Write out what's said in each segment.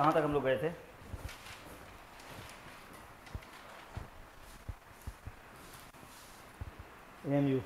कहाँ तक हम लोग गए थे? M U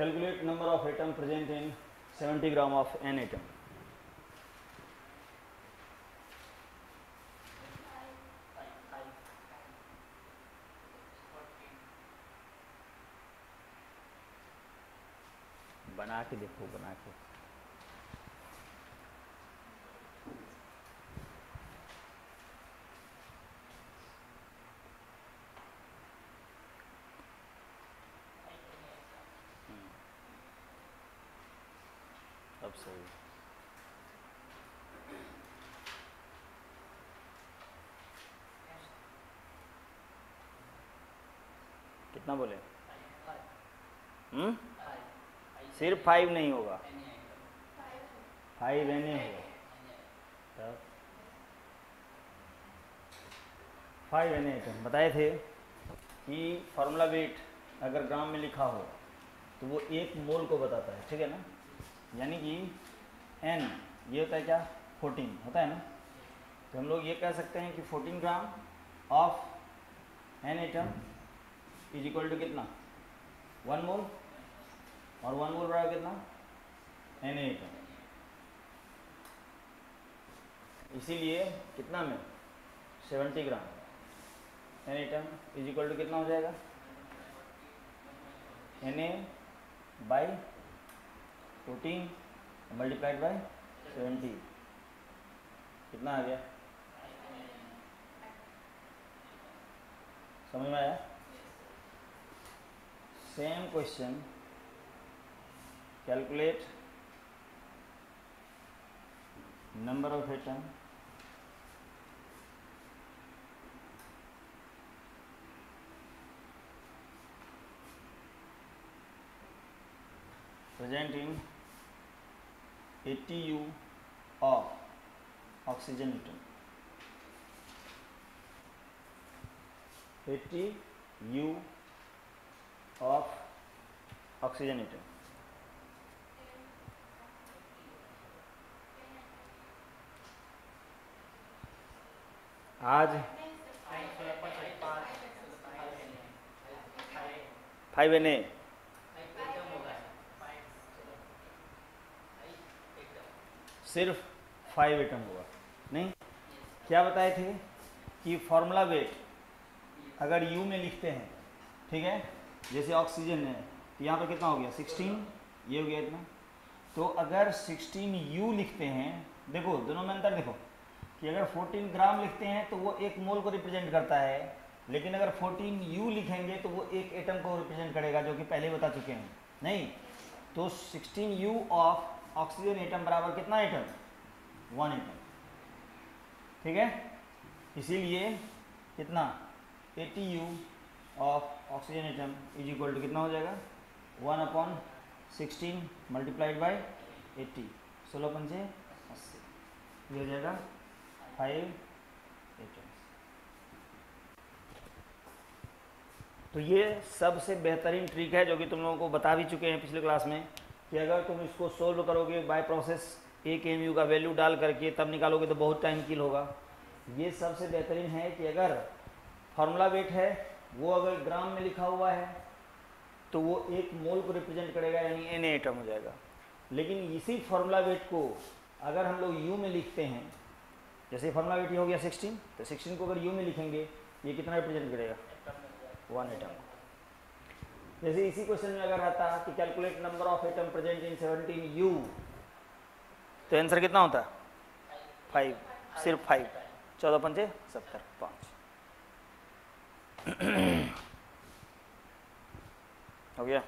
Calculate number of atom present in 70 gram of n atom. बना के देखो बना के सही कितना बोले? हम्म? सिर्फ़ फाइव नहीं होगा। फाइव एन ए होगा फाइव एन आइटम बताए थे कि फार्मूला वेट अगर ग्राम में लिखा हो तो वो एक मोल को बताता है, ठीक है ना? यानी कि एन ये होता है क्या? फोर्टीन होता है ना? तो हम लोग ये कह सकते हैं कि fourteen gram of N atom is equal to कितना? वन मोल और वन मोल बराबर कितना? एन एटम इसीलिए कितना में? Seventy gram. N atom is equal to कितना हो जाएगा? N A by fourteen multiplied by seventy कितना आ गया? समझ में आया? Same question calculate number of atom present in 80 U of oxygen atom. 80 U of oxygen atom. आज फाइव एन ए सिर्फ़ फाइव एटम होगा नहीं? क्या बताए थे? कि फॉर्मूला वेट अगर यू में लिखते हैं, ठीक है? जैसे ऑक्सीजन है तो यहाँ पर कितना हो गया? सिक्सटीन ये हो गया इतना। तो अगर सिक्सटीन यू लिखते हैं, देखो, दोनों में अंतर देखो, कि अगर फोर्टीन ग्राम लिखते हैं तो वो एक मोल को रिप्रेजेंट करता है, लेकिन अगर फोर्टीन यू लिखेंगे तो वो एक एटम को रिप्रेजेंट करेगा, जो कि पहले बता चुके हैं। नहीं? तो sixteen u of oxygen atom बराबर कितना एटम वन एटम ठीक है? इसीलिए कितना? 80 u of oxygen atom is equal to कितना हो जाएगा? One upon sixteen multiplied by eighty सोलह पंचे अस्सी. ये हो जाएगा फाइव एटम तो ये सबसे बेहतरीन ट्रिक है जो कि तुम लोगों को बता भी चुके हैं पिछले क्लास में। कि अगर तुम इसको सोल्व करोगे बाय प्रोसेस एक एम यू का वैल्यू डाल करके तब निकालोगे तो बहुत टाइम किल होगा। ये सबसे बेहतरीन है कि अगर फार्मूला वेट है, वो अगर ग्राम में लिखा हुआ है तो वो एक मोल को रिप्रेजेंट करेगा, यानी एन एटम हो जाएगा। लेकिन इसी फार्मूला वेट को अगर हम लोग यू में लिखते हैं, जैसे फार्मूला वेट ये हो गया 16 तो 16 को अगर यू में लिखेंगे, ये कितना रिप्रेजेंट करेगा? वन एटम जैसे इसी क्वेश्चन में अगर आता कि calculate number of atom present in 17 u तो आंसर कितना होता? फाइव सिर्फ़ फाइव चौदह पंचे सत्तर. पाँच. हो गया?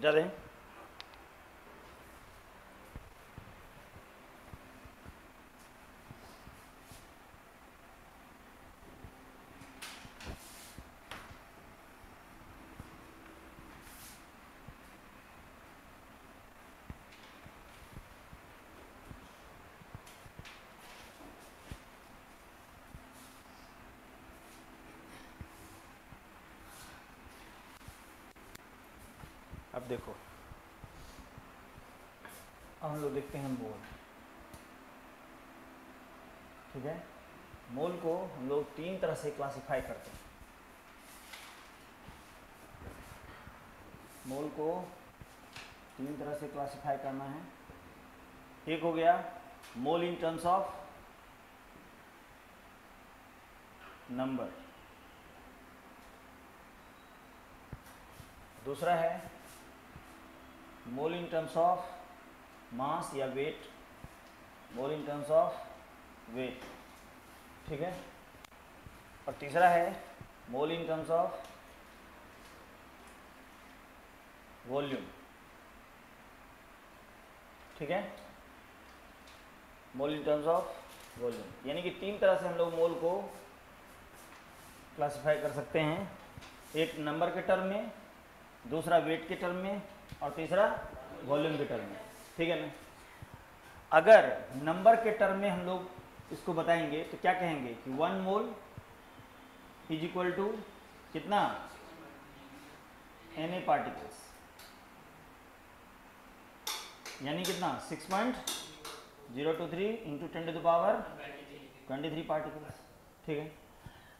मिटा दें अब देखो। हम लोग देखते हैं मोल। ठीक है? मोल को हम लोग तीन तरह से क्लासिफाई करते हैं। मोल को तीन तरह से क्लासिफाई करना है। एक हो गया mole in terms of number दूसरा है mole in terms of mass या weight mole in terms of weight ठीक है? और तीसरा है mole in terms of volume ठीक है? Mole in terms of volume यानी कि तीन तरह से हम लोग मोल को क्लासिफाई कर सकते हैं। एक नंबर के टर्म में, दूसरा वेट के टर्म में और तीसरा वॉल्यूम के टर्म में। ठीक है ना? अगर नंबर के टर्म में हम लोग इसको बताएँगे तो क्या कहेंगे कि one mole is equal to कितना? एन ए पार्टिकल्स यानी कितना? Six point zero two three into ten to power twenty three particles ठीक है?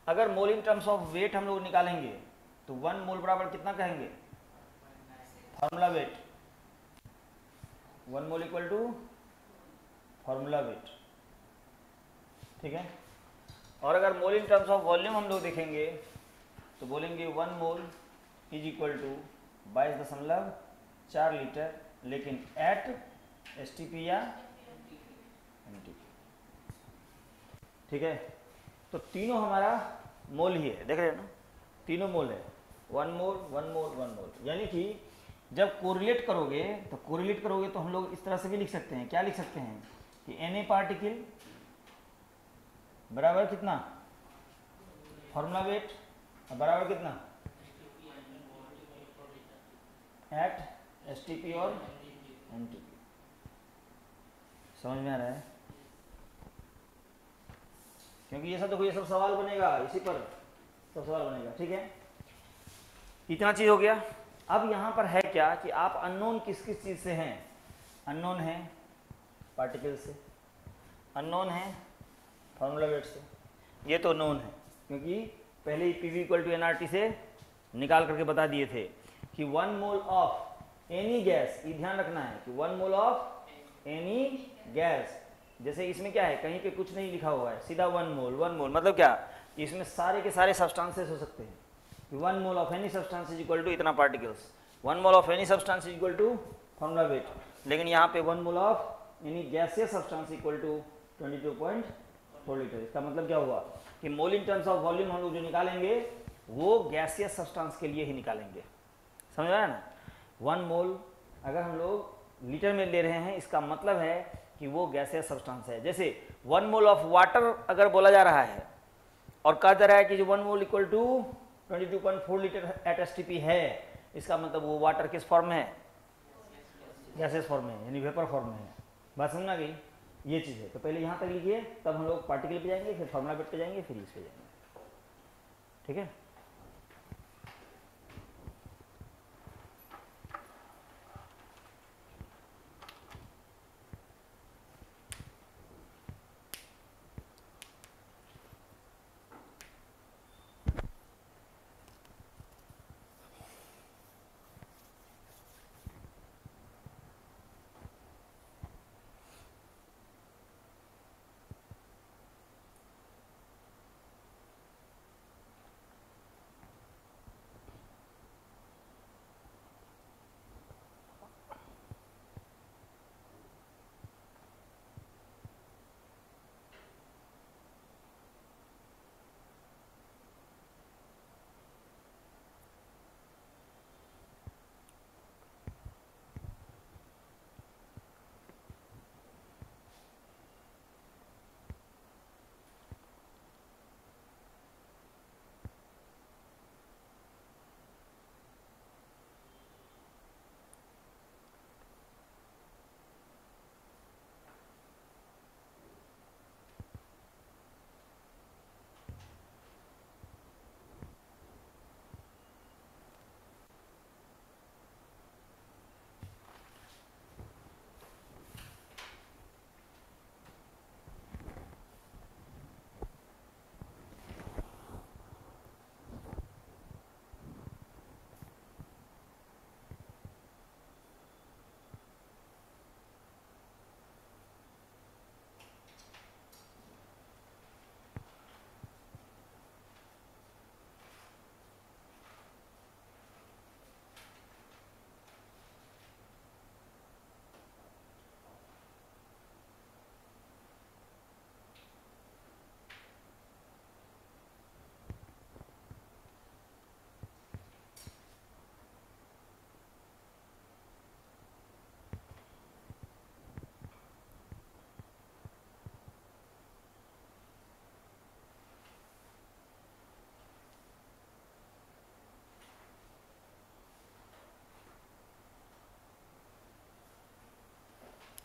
अगर mole in terms of weight हम लोग निकालेंगे तो वन मोल बराबर कितना कहेंगे? Formula weight one mole equal to formula weight ठीक है? और अगर mole in terms of volume हम लोग देखेंगे तो बोलेंगे one mole is equal to बाईस दशमलव चार लीटर लेकिन एट एस टी पी या एम टी ठीक है? तो तीनों हमारा मोल ही है। देख रहे हैं ना? तीनों मोल है। One mole one mole one mole यानी कि जब कोरिलेट करोगे तो कोरिलेट करोगे तो हम लोग इस तरह से भी लिख सकते हैं। क्या लिख सकते हैं? कि एन ए पार्टिकल बराबर कितना? फॉर्मूला वेट बराबर कितना? एट एस टी पी और एन टी पी समझ में आ रहा है? क्योंकि ये सब देखो, ये सब सवाल बनेगा, इसी पर सब सवाल बनेगा, ठीक है? इतना चीज़ हो गया। अब यहाँ पर है क्या कि आप अननोन किस किस चीज़ से हैं? अननोन है पार्टिकल से। अननोन है फॉर्मूला वेट से। ये तो नोन है, क्योंकि पहले ही P V equal to N से निकाल करके बता दिए थे कि one mole of any gas ये ध्यान रखना है कि one mole of any gas जैसे इसमें क्या है, कहीं पे कुछ नहीं लिखा हुआ है, सीधा वन मोल वन मोल मतलब क्या? इसमें सारे के सारे सब्सटेंसेस हो सकते हैं। One mole of any substance is equal to इतना particles one mole of any substance is equal to formula weight लेकिन यहाँ पे one mole of any gaseous substance equal to twenty two point four litre इसका मतलब क्या हुआ? कि mole in terms of volume हम लोग जो निकालेंगे, वो गैसियस सब्सटेंस के लिए ही निकालेंगे. समझ रहा है ना? वन मोल अगर हम लोग लीटर में ले रहे हैं, इसका मतलब है कि वो गैसियस सब्सटेंस है. जैसे वन मोल ऑफ़ वाटर अगर बोला जा रहा है, और कहा जा रहा है कि जो one mole equal to 22.4 litre at S है। इसका मतलब वो वाटर किस फॉर्म में है? गैसेस फॉर्म में यानी वेपर फॉर्म में है। बात समझ गई? ये चीज़ है। तो पहले यहाँ तक लिखिए, तब हम लोग पार्टिकल पे जाएँगे, फिर फॉर्मुला बेट पे जाएँगे, फिर इस पे जाएँगे। ठीक है?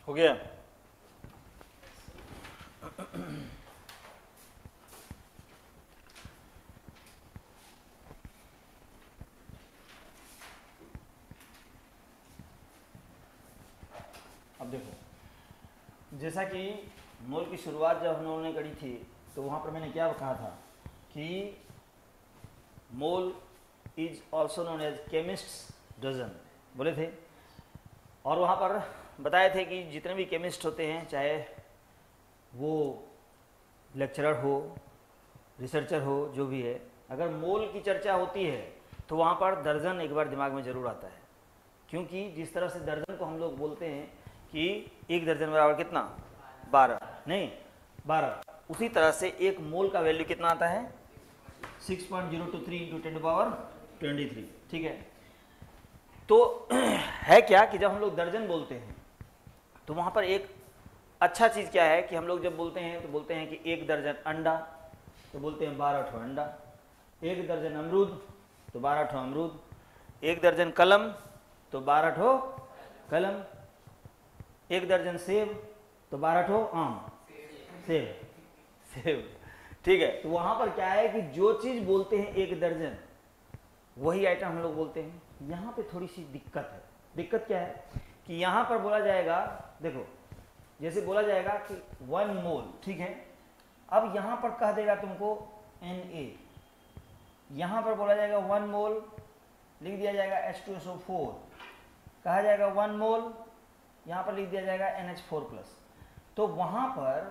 हो गया अब देखो, जैसा कि मोल की शुरुआत जब हम लोगों ने करी थी तो वहाँ पर मैंने क्या कहा था कि mole is also known as chemist dozen बोले थे? और वहाँ पर बताए थे कि जितने भी केमिस्ट होते हैं, चाहे वो लेक्चरर हो रिसर्चर हो, जो भी है, अगर मोल की चर्चा होती है तो वहाँ पर दर्जन एक बार दिमाग में ज़रूर आता है। क्योंकि जिस तरह से दर्जन को हम लोग बोलते हैं कि एक दर्जन बराबर कितना? बारह। नहीं, बारह। उसी तरह से एक मोल का वैल्यू कितना आता है? Six point zero two three into ten power twenty three ठीक है? तो है क्या कि जब हम लोग दर्जन बोलते हैं तो वहाँ पर एक अच्छा चीज़ क्या है कि हम लोग जब बोलते हैं तो बोलते हैं कि एक दर्जन अंडा तो बोलते हैं बारह ठो अंडा। एक दर्जन अमरूद तो बारह ठो अमरूद। एक दर्जन कलम तो बारह ठो कलम। एक दर्जन सेब तो बारह ठो आम। सेब। सेब। ठीक है तो वहाँ पर क्या है कि जो चीज़ बोलते हैं एक दर्जन, वही आइटम हम लोग बोलते हैं। यहाँ पे थोड़ी सी दिक्कत है। दिक्कत क्या है? कि यहाँ पर बोला जाएगा, देखो, जैसे बोला जाएगा कि वन मोल ठीक है? अब यहाँ पर कह देगा तुमको एन ए यहाँ पर बोला जाएगा वन मोल लिख दिया जाएगा H two S O four कहा जाएगा वन मोल यहाँ पर लिख दिया जाएगा एन एच फोर प्लस तो वहाँ पर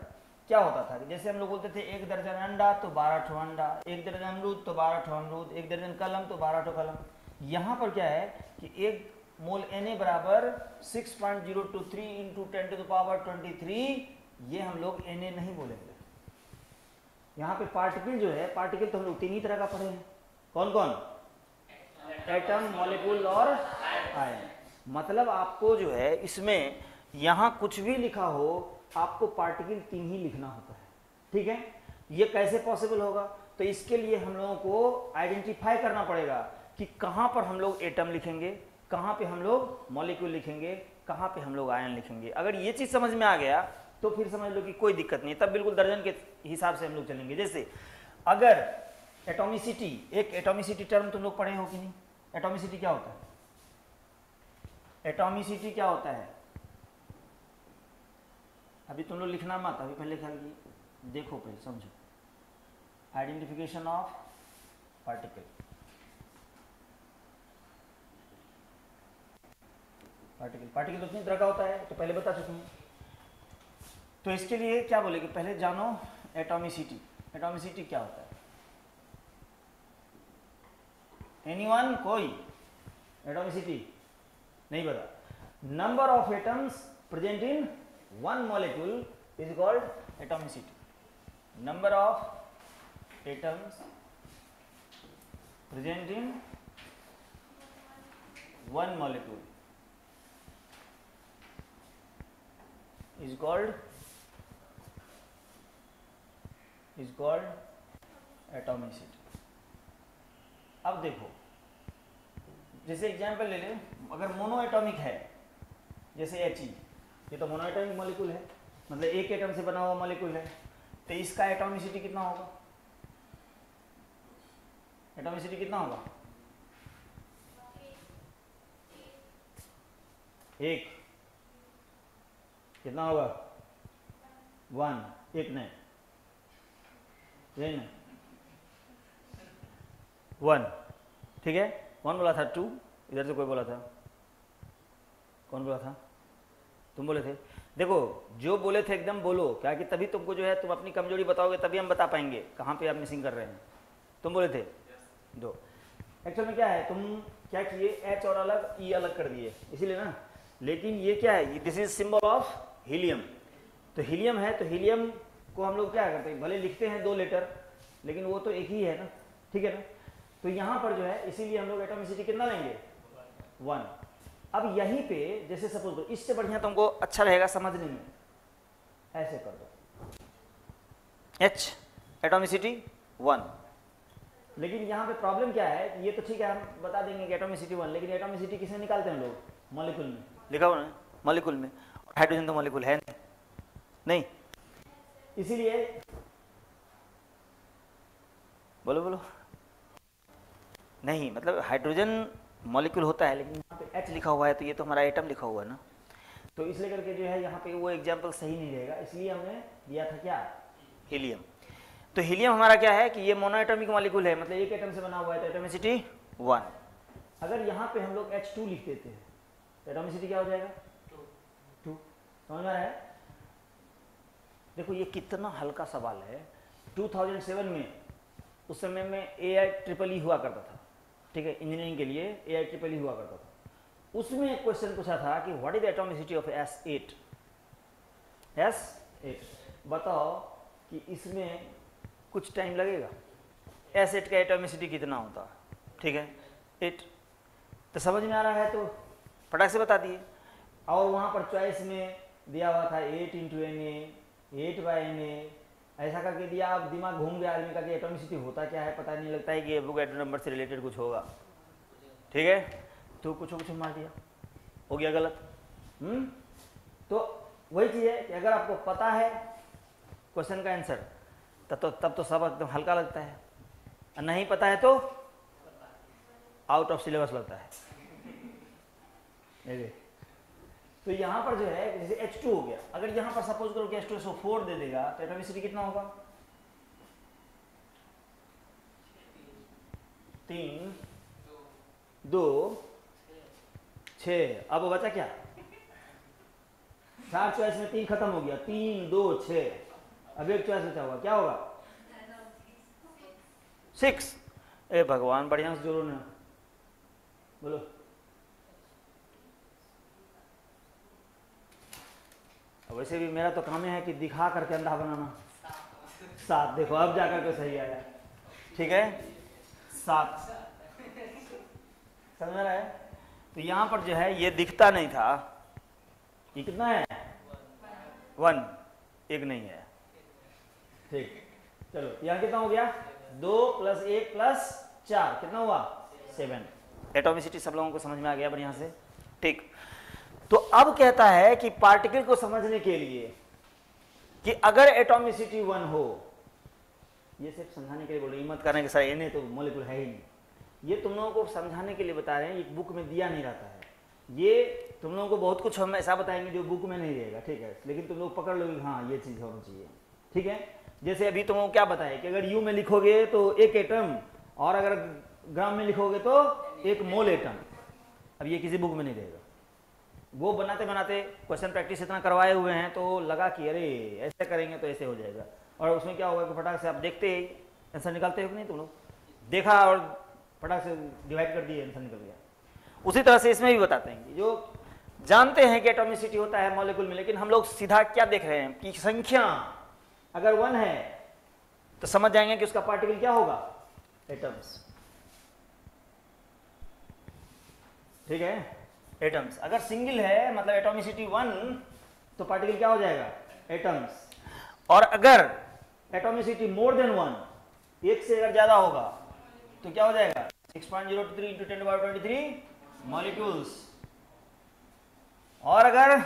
क्या होता था जैसे हम लोग बोलते थे, एक दर्जन अंडा तो बारह ठो अंडा, एक दर्जन अमरूद तो बारह ठो अमरूद, एक दर्जन कलम तो बारह ठो कलम। यहाँ पर क्या है कि एक मोल एन ए बराबर six point zero two three into ten to the power twenty three ये हम लोग एन ए नहीं बोलेंगे। यहाँ पे पार्टिकल जो है पार्टिकल तो हम लोग तीन ही तरह का पढ़े हैं। कौन कौन? एटम मॉलिक्यूल और आयन मतलब आपको जो है, इसमें यहाँ कुछ भी लिखा हो, आपको पार्टिकल तीन ही लिखना होता है। ठीक है? ये कैसे पॉसिबल होगा? तो इसके लिए हम लोगों को आइडेंटिफाई करना पड़ेगा कि कहाँ पर हम लोग एटम लिखेंगे। कहाँ पे हम लोग मॉलिक्यूल लिखेंगे, कहाँ पे हम लोग आयन लिखेंगे। अगर ये चीज़ समझ में आ गया तो फिर समझ लो कि कोई दिक्कत नहीं तब बिल्कुल दर्जन के हिसाब से हम लोग चलेंगे। जैसे, अगर एटोमिसिटी एक एटोमिसिटी टर्म तुम लोग पढ़े हो कि नहीं? एटोमिसिटी क्या होता है? एटोमिसिटी क्या होता है? अभी तुम लोग लिखना मत, अभी पहले ख्याल देखो पहले, समझो। Identification of particle particle particle तो कितनी तरह का होता है? तो पहले बता चुके हैं। तो इसके लिए क्या बोलेगे? पहले जानो एटॉमिसिटी एटॉमिसिटी क्या होता है? एनीवन कोई? एटॉमिसिटी नहीं पता। Number of atoms present in one molecule is called atomicity number of atoms present in one molecule is called is called atomicity. अब देखो, जैसे एग्जांपल ले ले, अगर मोनो एटॉमिक है, जैसे एच ई ये तो मोनो एटॉमिक मॉलिक्यूल है मतलब एक एटम से बना हुआ मॉलिक्यूल है तो इसका एटॉमिसिटी कितना होगा? एटॉमिसिटी कितना होगा? एक। कितना होगा वन एक नहीं। यही ना वन ठीक है? कौन बोला था? टू इधर से कोई बोला था? कौन बोला था? तुम बोले थे। देखो जो बोले थे एकदम बोलो क्या कि तभी तुमको जो है तुम अपनी कमज़ोरी बताओगे तभी हम बता पाएँगे कहाँ पे आप मिसिंग कर रहे हैं। तुम बोले थे? दो। एक्चुअल में क्या है तुम क्या किए? एच और अलग ई e अलग कर दिए। इसीलिए ना। लेकिन ये क्या है this is symbol of helium. तो हीलियम है तो हीलियम को हम लोग क्या करते हैं, भले लिखते हैं दो लेटर, लेकिन वो तो एक ही है ना? ठीक है ना? तो यहाँ पर जो है, इसीलिए हम लोग एटोमिसिटी कितना लेंगे? वन अब यहीं पे, जैसे सपोज़ दो, इससे बढ़िया तुमको अच्छा रहेगा समझने में ऐसे कर दो। एच एटोमिसिटी वन लेकिन यहाँ पे प्रॉब्लम क्या है, ये तो ठीक है, हम बता देंगे कि एटोमिसिटी वन लेकिन एटोमिसिटी किसे निकालते हैं लोग? मॉलिक्यूल में। लिखा हुआ ना? मॉलिक्यूल में। हाइड्रोजन तो मॉलिक्यूल है नहीं। इसीलिए, बोलो बोलो। नहीं मतलब हाइड्रोजन मॉलिक्यूल होता है, लेकिन यहाँ पे एच लिखा हुआ है तो ये तो हमारा आइटम लिखा हुआ है ना। तो इसलिए करके जो है, यहाँ पे वो एग्ज़ाम्पल सही नहीं रहेगा। इसलिए हमने दिया था क्या? हीलियम तो हीलियम हमारा क्या है कि ये मोनोएटॉमिक मॉलिक्यूल है मतलब एक एटम से बना हुआ है तो एटोमिसिटी वन अगर यहाँ पे हम लोग एच लिख देते हैं तो एटोमिसिटी क्या हो जाएगा? समझ में है? देखो, ये कितना हल्का सवाल है। 2007 में, उस समय में ए आई ट्रिपल ई हुआ करता था, ठीक है? इंजीनियरिंग के लिए ए आई ट्रिपल ई हुआ करता था। उसमें एक क्वेश्चन पूछा था कि what is atomicity of S eight S eight बताओ कि इसमें कुछ टाइम लगेगा? एस एट का एटोमिसिटी कितना होता, ठीक है? एट तो समझ में आ रहा है तो फटाक से बता दिए। और वहाँ पर चॉइस में दिया हुआ था eight into N eight by N ऐसा करके दिया, अब दिमाग घूम गया आदमी का कि एटोमिसिटी होता क्या है, पता नहीं लगता है कि बुक एटो नंबर से रिलेटेड कुछ होगा। ठीक है? तो कुछ कुछ मार दिया। हो गया गलत। हम्म? तो वही चीज़ है कि अगर आपको पता है क्वेश्चन का आंसर तब तो तब तो सब एकदम हल्का लगता है। नहीं पता है तो आउट ऑफ़ सिलेबस लगता है। तो यहाँ पर जो है, जैसे H2 हो गया। अगर यहाँ पर सपोज़ करो कि एच H2 फोर दे देगा तो एटोमिसिटी कितना होगा? तीन, दो छ अब बचा क्या? चार चॉइस में तीन खत्म हो गया। तीन, दो छ अब एक चॉइस बचा होगा क्या होगा? सिक्स ए, भगवान, बढ़िया से जोड़ो ना। बोलो। वैसे भी मेरा तो काम है कि दिखा करके अंधा बनाना। सात देखो, अब जाकर के सही आया। ठीक है? सात समझ रहा है? तो यहाँ पर जो है, ये दिखता नहीं था। ये कितना है? वन। एक नहीं है। ठीक। चलो, यहाँ कितना हो गया? दो प्लस एक प्लस चार। कितना हुआ? सेवन। एटोमिसिटी सब लोगों को समझ में आ गया बढ़िया से। ठीक। तो अब कहता है कि पार्टिकल को समझने के लिए कि अगर एटोमिसिटी वन हो, ये सिर्फ़ समझाने के लिए बोल रहे मत करें कि सर तो मोलिकुल है ही नहीं। ये तुम लोगों को समझाने के लिए बता रहे हैं, एक बुक में दिया नहीं रहता है। ये तुम लोगों को बहुत कुछ हम ऐसा बताएँगे जो बुक में नहीं रहेगा, ठीक है? लेकिन तुम लोग पकड़ लोगे हाँ ये चीज़ होनी चाहिए, ठीक है? जैसे अभी तुम लोग क्या बताए कि अगर यू में लिखोगे तो एक एटम और अगर ग्राम में लिखोगे तो एक मोल एटम अब ये किसी बुक में नहीं रहेगा। वो बनाते बनाते क्वेश्चन प्रैक्टिस इतना करवाए हुए हैं तो लगा कि अरे, ऐसे करेंगे तो ऐसे हो जाएगा। और उसमें क्या होगा कि फटाक से आप देखते ही आंसर निकालते हो कि नहीं तुम लोग? देखा और फटाक से डिवाइड कर दिए आंसर निकल गया। उसी तरह से इसमें भी बताते हैं कि जो जानते हैं कि एटोमिसिटी होता है मॉलिक्यूल में, लेकिन हम लोग सीधा क्या देख रहे हैं? कि संख्या अगर वन है तो समझ जाएँगे कि उसका पार्टिकल क्या होगा? एटम्स ठीक है? एटम्स अगर सिंगल है मतलब एटोमिसिटी वन तो पार्टिकल क्या हो जाएगा? एटम्स और अगर एटोमिसिटी मोर देन वन एक से अगर ज़्यादा होगा तो क्या हो जाएगा? Six point zero two three into ten twenty three molecules और अगर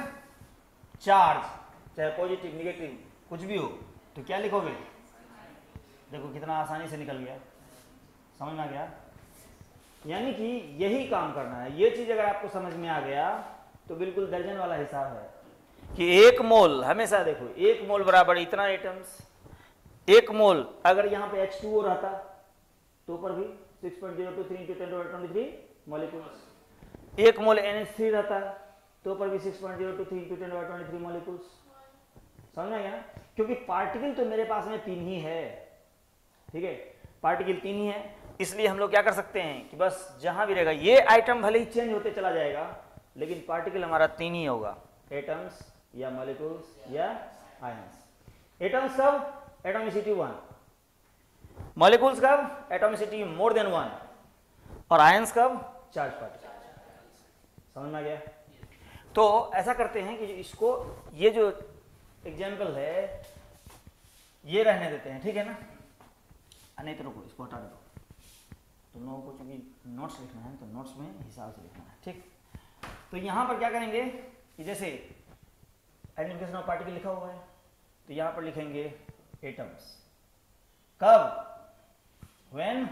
चार्ज चाहे पॉजिटिव निगेटिव कुछ भी हो तो क्या लिखोगे? देखो कितना आसानी से निकल गया। समझ में आ गया? यानी कि यही काम करना है। ये चीज़ अगर आपको समझ में आ गया तो बिल्कुल दर्जन वाला हिसाब है। कि एक मोल, हमेशा देखो, एक मोल बराबर इतना आइटम्स एक मोल अगर यहाँ पे H2O रहता तो ऊपर भी six point zero two three into ten twenty three molecules एक मोल NH3 रहता तो ऊपर भी 6.023 point zero two three into ten twenty three molecules समझ में गया क्योंकि पार्टिकल तो मेरे पास में तीन ही है। ठीक है? पार्टिकल तीन ही है। इसलिए हम लोग क्या कर सकते हैं कि बस जहाँ भी रहेगा, ये आइटम भले ही चेंज होते चला जाएगा, लेकिन पार्टिकल हमारा तीन ही होगा। एटम्स या मॉलिक्यूल्स या आयंस एटम्स कब? एटोमिसिटी वन मॉलिक्यूल्स कब? एटोमिसिटी मोर देन वन और आयंस कब? चार्ज पार्टिकल समझ में आ गया? तो ऐसा करते हैं कि इसको, ये जो एग्ज़ाम्पल है, ये रहने देते हैं, ठीक है ना? नहीं तो रुको इसको हटा दो तुम लोगों को चूँकि नोट्स लिखना है तो नोट्स में हिसाब से लिखना है, ठीक? तो यहाँ पर क्या करेंगे कि जैसे आइडेंटिफिकेशन ऑफ़ पार्टिकल लिखा हुआ है तो यहाँ पर लिखेंगे एटम्स। कब? व्हेन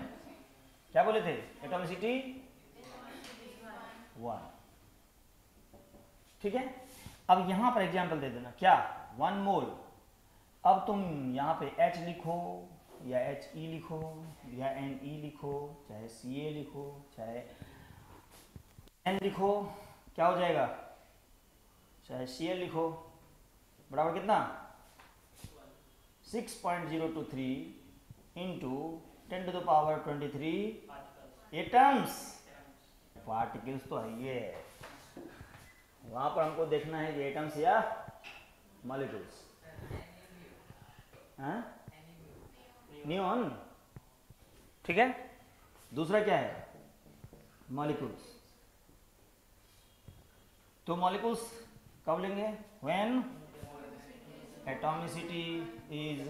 क्या बोले थे? एटॉमिसिटी वन ठीक है? अब यहाँ पर एग्ज़ाम्पल दे देना। क्या? वन मोल अब तुम यहाँ पे H लिखो। या एच ई लिखो, या एन ई लिखो, चाहे सी ए लिखो, चाहे एन लिखो, क्या हो जाएगा? चाहे सी एल लिखो, बराबर कितना? Six point zero two three into ten to the power twenty three atoms particles तो है ये। वहाँ पर हमको देखना है कि एटम्स या मॉलिक्यूल्स हाँ? न्यून ठीक है? दूसरा क्या है? मॉलिक्यूल्स तो मॉलिक्यूल्स कब लेंगे? When atomicity is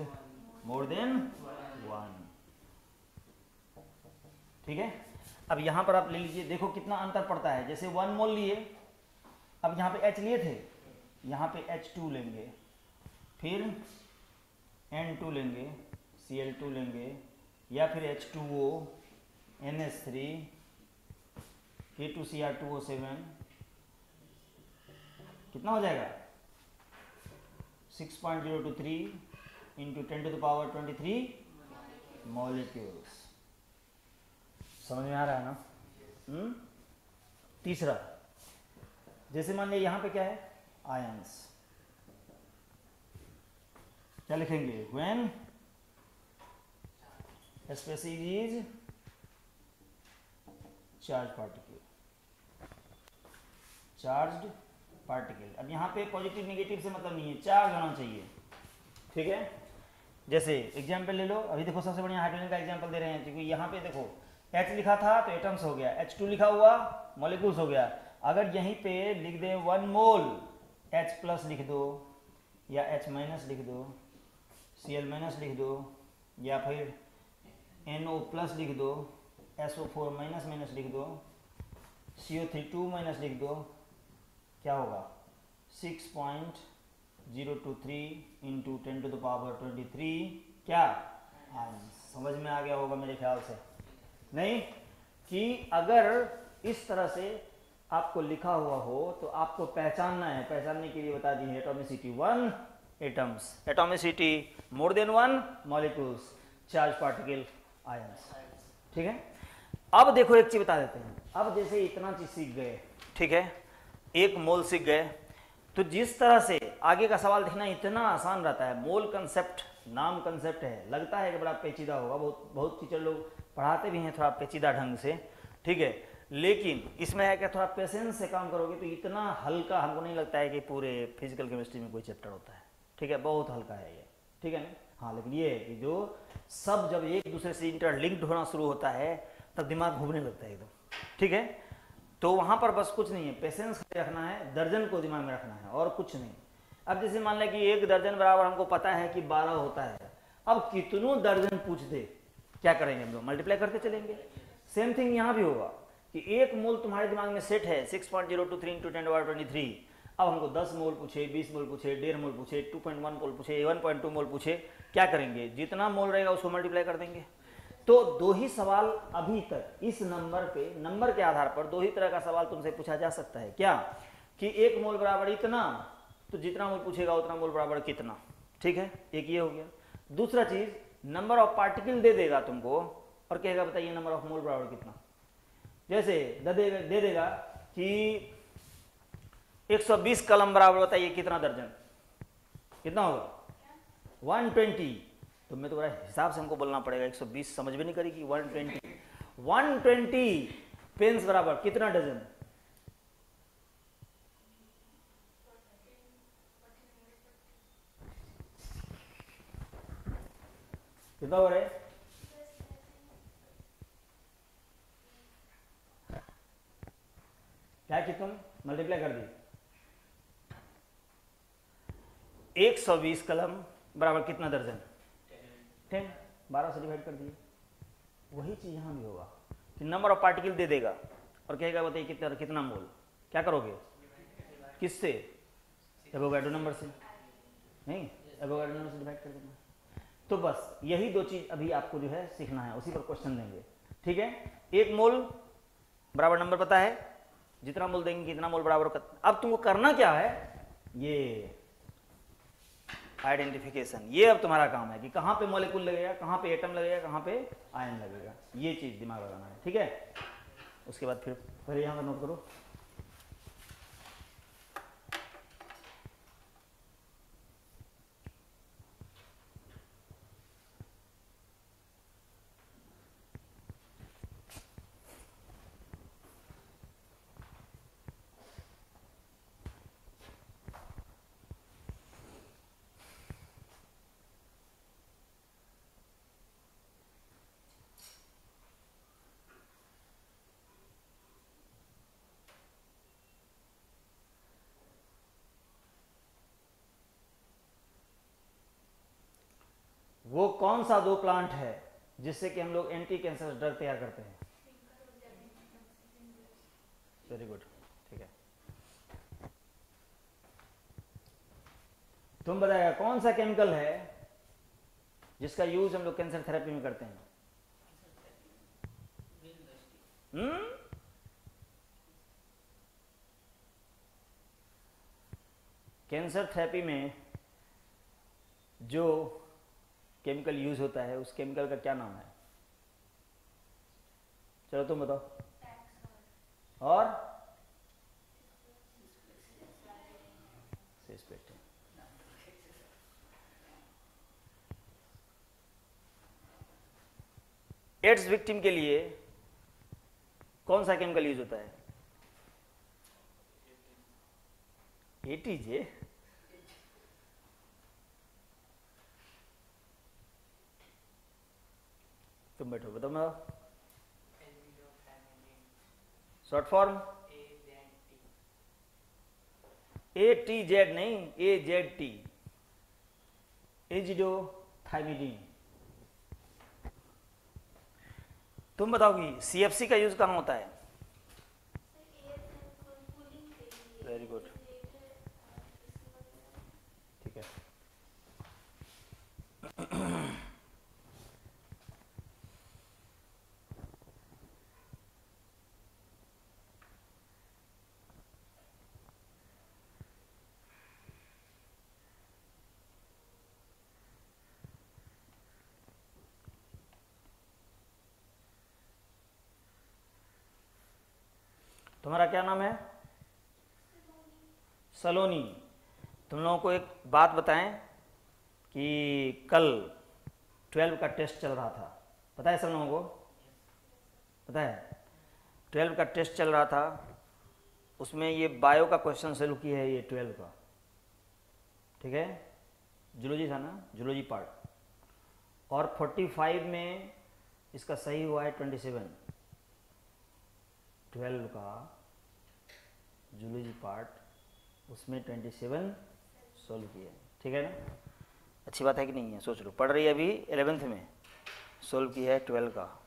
more than one ठीक है? अब यहाँ पर आप ले लीजिए, देखो कितना अंतर पड़ता है। जैसे वन मोल लिए, अब यहाँ पे एच लिए थे, यहाँ पे एच टू लेंगे। फिर एन टू लेंगे। सी एल टू लेंगे, या फिर H two O N S three K two C R two O seven कितना हो जाएगा? Six point zero two three into ten to the power twenty three molecules समझ में आ रहा है ना? हुँ? हम्म? तीसरा, जैसे मान लिया यहाँ पे क्या है? आयंस क्या लिखेंगे? When species is charge particle charged particle अब यहाँ पे पॉजिटिव नेगेटिव से मतलब नहीं है चार्ज होना चाहिए। ठीक है? जैसे एग्ज़ाम्पल ले लो। अभी देखो सबसे बढ़िया हाइड्रोजन का एग्ज़ाम्पल दे रहे हैं, क्योंकि यहाँ पे देखो, H लिखा था तो एटम्स हो गया। H2 लिखा हुआ मॉलिक्यूल्स हो गया। अगर यहीं पे लिख दे वन मोल H प्लस लिख दो, या H माइनस लिख दो, Cl माइनस लिख दो, या फिर एन ओ प्लस लिख दो S O four minus minus लिख दो C O three two minus लिख दो, क्या होगा? Six point zero two three into ten to the power twenty three क्या समझ में आ गया होगा मेरे ख्याल से। नहीं? कि अगर इस तरह से आपको लिखा हुआ हो तो आपको पहचानना है। पहचानने के लिए बता दी atomicity one atoms atomicity more than one molecules charge particle ions ठीक है? अब देखो एक चीज़ बता देते हैं। अब जैसे इतना चीज़ सीख गए। ठीक है? एक मोल सीख गए। तो जिस तरह से आगे का सवाल देखना इतना आसान रहता है। मोल कंसेप्ट नाम कंसेप्ट है। लगता है कि बड़ा पेचीदा होगा। बहुत बहुत टीचर लोग पढ़ाते भी हैं थोड़ा पेचीदा ढंग से। ठीक है? लेकिन इसमें है कि थोड़ा पेशेंस से काम करोगे तो इतना हल्का हमको नहीं लगता है कि पूरे फ़िज़िकल केमिस्ट्री में कोई चैप्टर होता है। ठीक है? बहुत हल्का है ये। ठीक है ना? हाँ लेकिन ये है कि जो सब जब एक दूसरे से इंटरलिंक्ड होना शुरू होता है, तब दिमाग घूमने लगता है एकदम। ठीक है? तो वहाँ पर बस कुछ नहीं है। पेशेंस रखना है, दर्जन को दिमाग में रखना है, और कुछ नहीं। अब जैसे मान लें कि एक दर्जन बराबर हमको पता है कि बारह होता है। अब कितनों दर्जन पूछ दे, क्या करेंगे हम लोग? मल्टीप्लाई करते चलेंगे। सेम थिंग यहाँ भी होगा कि एक मोल तुम्हारे दिमाग में सेट है six point zero two three into ten twenty three अब हमको दस मोल पूछे, बीस मोल पूछे, डेढ़ मोल पूछे टू पॉइंट वन मोल पूछे वन पॉइंट टू मोल पूछे क्या करेंगे? जितना मोल रहेगा उसको मल्टीप्लाई कर देंगे। तो दो ही सवाल अभी तक, इस नंबर पे नंबर के आधार पर दो ही तरह का सवाल तुमसे पूछा जा सकता है। क्या? कि एक मोल बराबर इतना तो जितना मोल पूछेगा उतना मोल बराबर कितना? ठीक है? एक ये हो गया। दूसरा चीज़ नंबर ऑफ़ पार्टिकल दे देगा तुमको, और कहेगा, बताइए नंबर ऑफ़ मोल बराबर कितना? जैसे दे देगा दे देगा कि 120 कलम बराबर, बताइए कितना दर्जन? कितना होगा? 120 तो मैं तो हिसाब से हमको बोलना पड़ेगा 120 समझ में नहीं करेगी 120 120 पेंस बराबर, कितना डजन कितना हो रहा है? क्या कि तुम? मल्टीप्लाई कर दी 120 कलम बराबर कितना दर्जन? टेन बारह से डिवाइड कर दिए। वही चीज़ यहाँ भी होगा कि नंबर ऑफ़ पार्टिकल दे देगा और कहेगा बताइए कितना कितना मोल? क्या करोगे? किससे? एवोगाडो नंबर से। नहीं? एवोगाडो नंबर से डिवाइड कर देना। तो बस यही दो चीज़ अभी आपको जो है सीखना है उसी पर क्वेश्चन देंगे। ठीक है? एक मोल बराबर नंबर पता है। जितना मोल देंगे कितना मोल बराबर कर... अब तुमको करना क्या है? ये आइडेंटिफिकेशन। ये अब तुम्हारा काम है कि कहाँ पे मॉलिक्यूल लगेगा, कहाँ पे एटम लगेगा, कहाँ पे आयन लगेगा। ये चीज़ दिमाग लगाना है, ठीक है? उसके बाद फिर फिर यहाँ पर नोट करो। वो कौन सा दो प्लांट है जिससे कि हम लोग एंटी कैंसर ड्रग तैयार करते हैं? वेरी गुड ठीक है. तुम बताएगा कौन सा केमिकल है जिसका यूज़ हम लोग कैंसर थेरेपी में करते हैं? हम्म कैंसर थेरेपी में जो केमिकल यूज़ होता है, उस केमिकल का क्या नाम है? चलो तुम बताओ। और? एड्स विक्टिम के लिए कौन सा केमिकल यूज़ होता है? एटीजे तुम बैठो बताओ मैं short form? A T Z नहीं A Z T azido thymidine तुम बताओगी सीएफसी का यूज़ कहाँ होता है? वेरी गुड ठीक है। तुम्हारा क्या नाम है? सलोनी। तुम लोगों को एक बात बताएँ कि कल ट्वेल्व का टेस्ट चल रहा था। पता है सब लोगों को? पता है। ट्वेल्व का टेस्ट चल रहा था। उसमें ये बायो का क्वेश्चन शुरू की है ये ट्वेल्व का। ठीक है? जूलॉजी था ना? Zoology part. और फोर्टी फाइव में इसका सही हुआ है ट्वेंटी सेवन। ट्वेल्व का जूलॉजी पार्ट उसमें ट्वेंटी सेवन सोल्व किए। ठीक है ना? अच्छी बात है कि नहीं है? सोच लो। पढ़ रही है अभी एलेवेंथ में। सोल्व किया है ट्वेल्व का।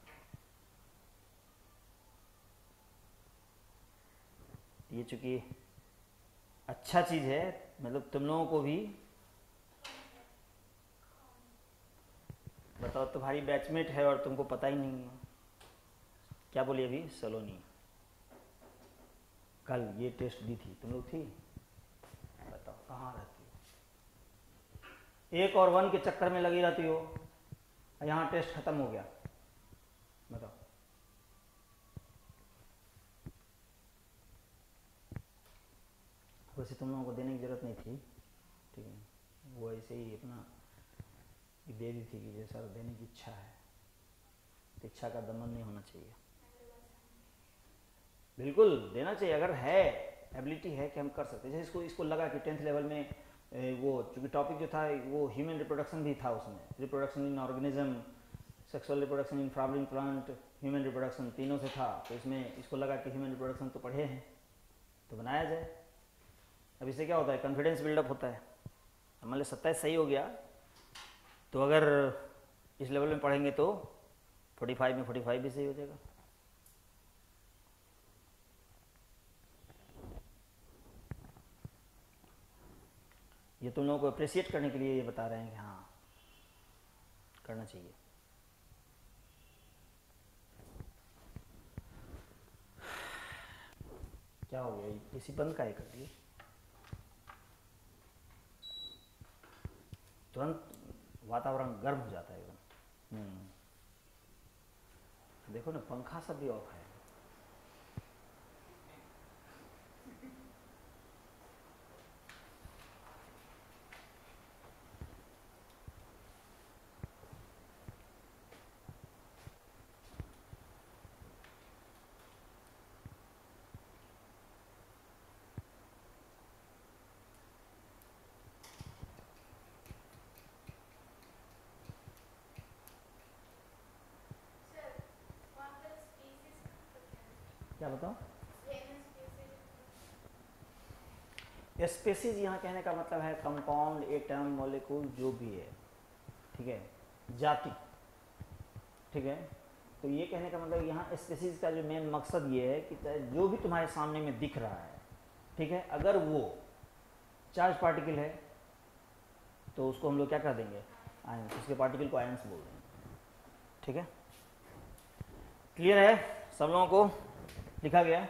ये चूँकि अच्छा चीज़ है मतलब तुम लोगों को भी। बताओ, तुम्हारी बैचमेट है और तुमको पता ही नहीं है। क्या बोली अभी? सलोनी। कल ये टेस्ट दी थी, तुम लोग थी? बताओ, कहाँ रहती हो? एक और वन के चक्कर में लगी रहती हो, यहाँ टेस्ट खत्म हो गया। बताओ। वैसे तुम लोगों को देने की ज़रूरत नहीं थी, ठीक है? वो ऐसे ही अपना दे दी थी कि जैसा देने की इच्छा है तो इच्छा का दमन नहीं होना चाहिए। बिल्कुल, देना चाहिए। अगर है एबिलिटी है कि हम कर सकते हैं। जैसे इसको इसको लगा कि टेंथ लेवल में वो, चूँकि टॉपिक जो था, वो ह्यूमन रिप्रोडक्शन भी था उसमें। Reproduction in organism sexual reproduction in flowering plant human reproduction तीनों से था। तो इसमें, इसको लगा कि ह्यूमन रिप्रोडक्शन तो पढ़े हैं तो बनाया जाए। अब इससे क्या होता है? कॉन्फिडेंस बिल्डअप होता है। मान लो सत्ताईस सही हो गया तो अगर इस लेवल में पढ़ेंगे तो 45 में 45 भी सही हो जाएगा। ये तुम लोगों को अप्रिशिएट करने के लिए ये बता रहे हैं कि हाँ करना चाहिए। क्या हो गया? इसी बंद का ही कर दिए तुरंत वातावरण गर्म हो जाता है एकदम। हम्म। देखो ना, पंखा सब भी ऑफ़ है। क्या बताओ? स्पेसिस यहाँ कहने का मतलब है कंपाउंड एटम मॉलिक्यूल जो भी है। ठीक है? जाति। ठीक है? तो ये कहने का मतलब यहाँ स्पेसिस का जो मेन मकसद ये है कि जो भी तुम्हारे सामने में दिख रहा है ठीक है? अगर वो चार्ज पार्टिकल है तो उसको हम लोग क्या कर देंगे? आयंस उसके पार्टिकल को आयंस बोल देंगे। ठीक है? क्लियर है? सब लोगों को? लिखा गया